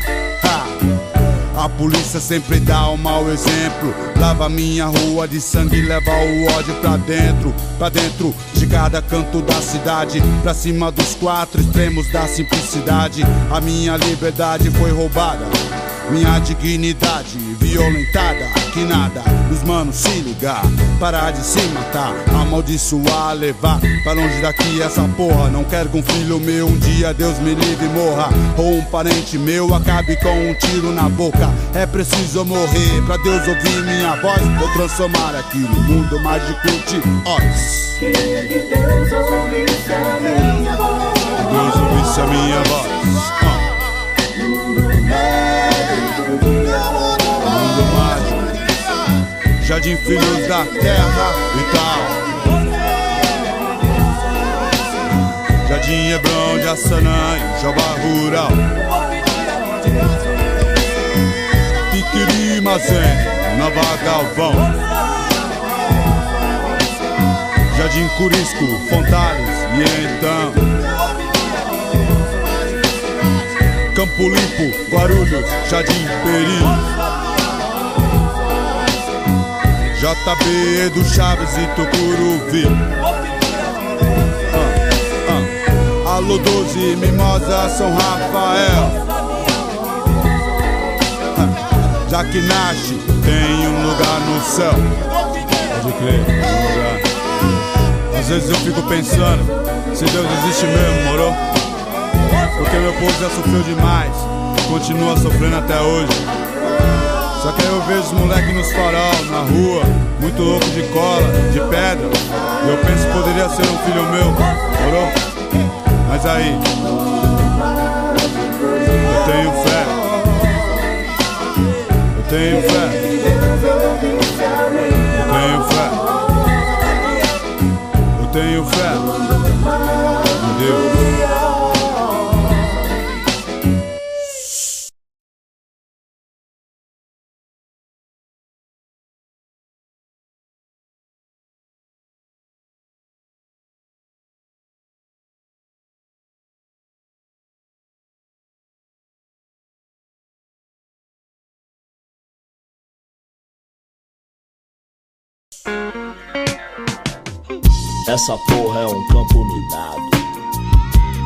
[SPEAKER 6] A polícia sempre dá um mau exemplo. Lava minha rua de sangue, leva o ódio pra dentro. Pra dentro de cada canto da cidade. Pra cima dos quatro extremos da simplicidade. A minha liberdade foi roubada. Minha dignidade violentada, que nada, os manos se ligar, parar de se matar, amaldiçoar, levar pra longe daqui essa porra. Não quero que um filho meu um dia Deus me livre e morra, ou um parente meu acabe com um tiro na boca. É preciso morrer pra Deus ouvir minha voz, vou transformar aqui no mundo mágico de Oz.
[SPEAKER 18] Queria que Deus ouvisse a minha voz.
[SPEAKER 6] Deus ouvisse a minha voz. Jardim Filhos da Terra e tal. Jardim Hebrão de Assanã e Jabá Rural. Piquiri Nova Galvão. Jardim Curisco, Fontales e então. Campo Limpo, Guarulhos, Jardim Peri. JB, Edu Chaves e Tucuruvi. Ah, ah. Alô 12, Mimosa, São Rafael. Ah, já que nasce, tem um lugar no céu. Pode crer, um lugar. Às vezes eu fico pensando, se Deus existe mesmo, morou? Porque meu povo já sofreu demais, continua sofrendo até hoje. Só que aí eu vejo os moleques nos farol, na rua, muito louco de cola, de pedra. E eu penso que poderia ser um filho meu, morou? Mas aí, eu tenho fé. Eu tenho fé. Eu tenho fé. Eu tenho fé. Em Deus.
[SPEAKER 7] Essa porra é um campo minado.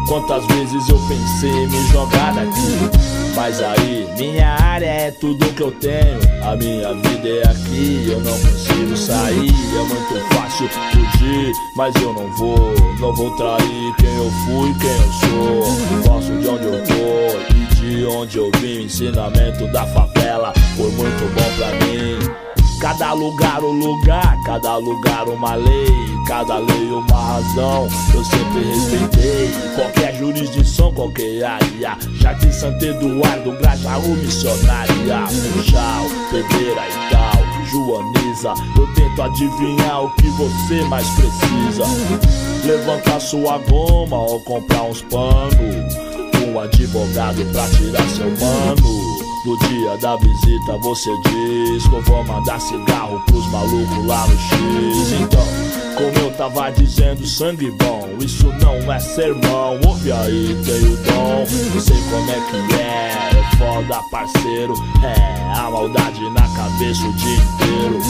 [SPEAKER 7] Quantas vezes eu pensei em me jogar daqui mas aí, minha área é tudo que eu tenho. A minha vida é aqui, eu não consigo sair. É muito fácil fugir, mas eu não vou. Não vou trair quem eu fui, quem eu sou. Gosto de onde eu tô e de onde eu vim. Ensinamento da favela foi muito bom pra mim. Cada lugar um lugar, cada lugar uma lei, cada lei uma razão. Eu sempre respeitei qualquer jurisdição, qualquer área. Jardim Santo Eduardo, Grajaú, Missionária, Funchal, Pedreira e tal. Joaniza, eu tento adivinhar o que você mais precisa. Levanta sua goma ou comprar uns panos. Um advogado pra tirar seu mano. No dia da visita você diz que eu vou mandar cigarro pros malucos lá no X. Então, como eu tava dizendo, sangue bom, isso não é sermão. Ouve aí, tem o dom, não sei como é que é. É foda, parceiro. É a maldade na cabeça o dia inteiro.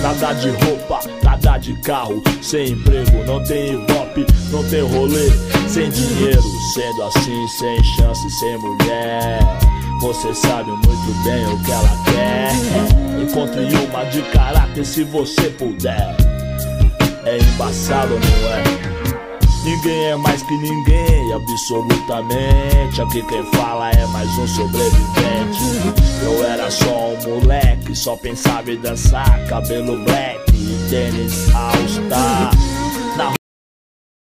[SPEAKER 7] Nada de roupa, nada de carro. Sem emprego, não tem ibope, não tem rolê. Sem dinheiro, sendo assim, sem chance, sem mulher. Você sabe muito bem o que ela quer. Encontre uma de caráter se você puder. É embaçado, não é? Ninguém é mais que ninguém, absolutamente. Aqui quem fala é mais um sobrevivente. Eu era só um moleque, só pensava em dançar. Cabelo black e tênis all-star.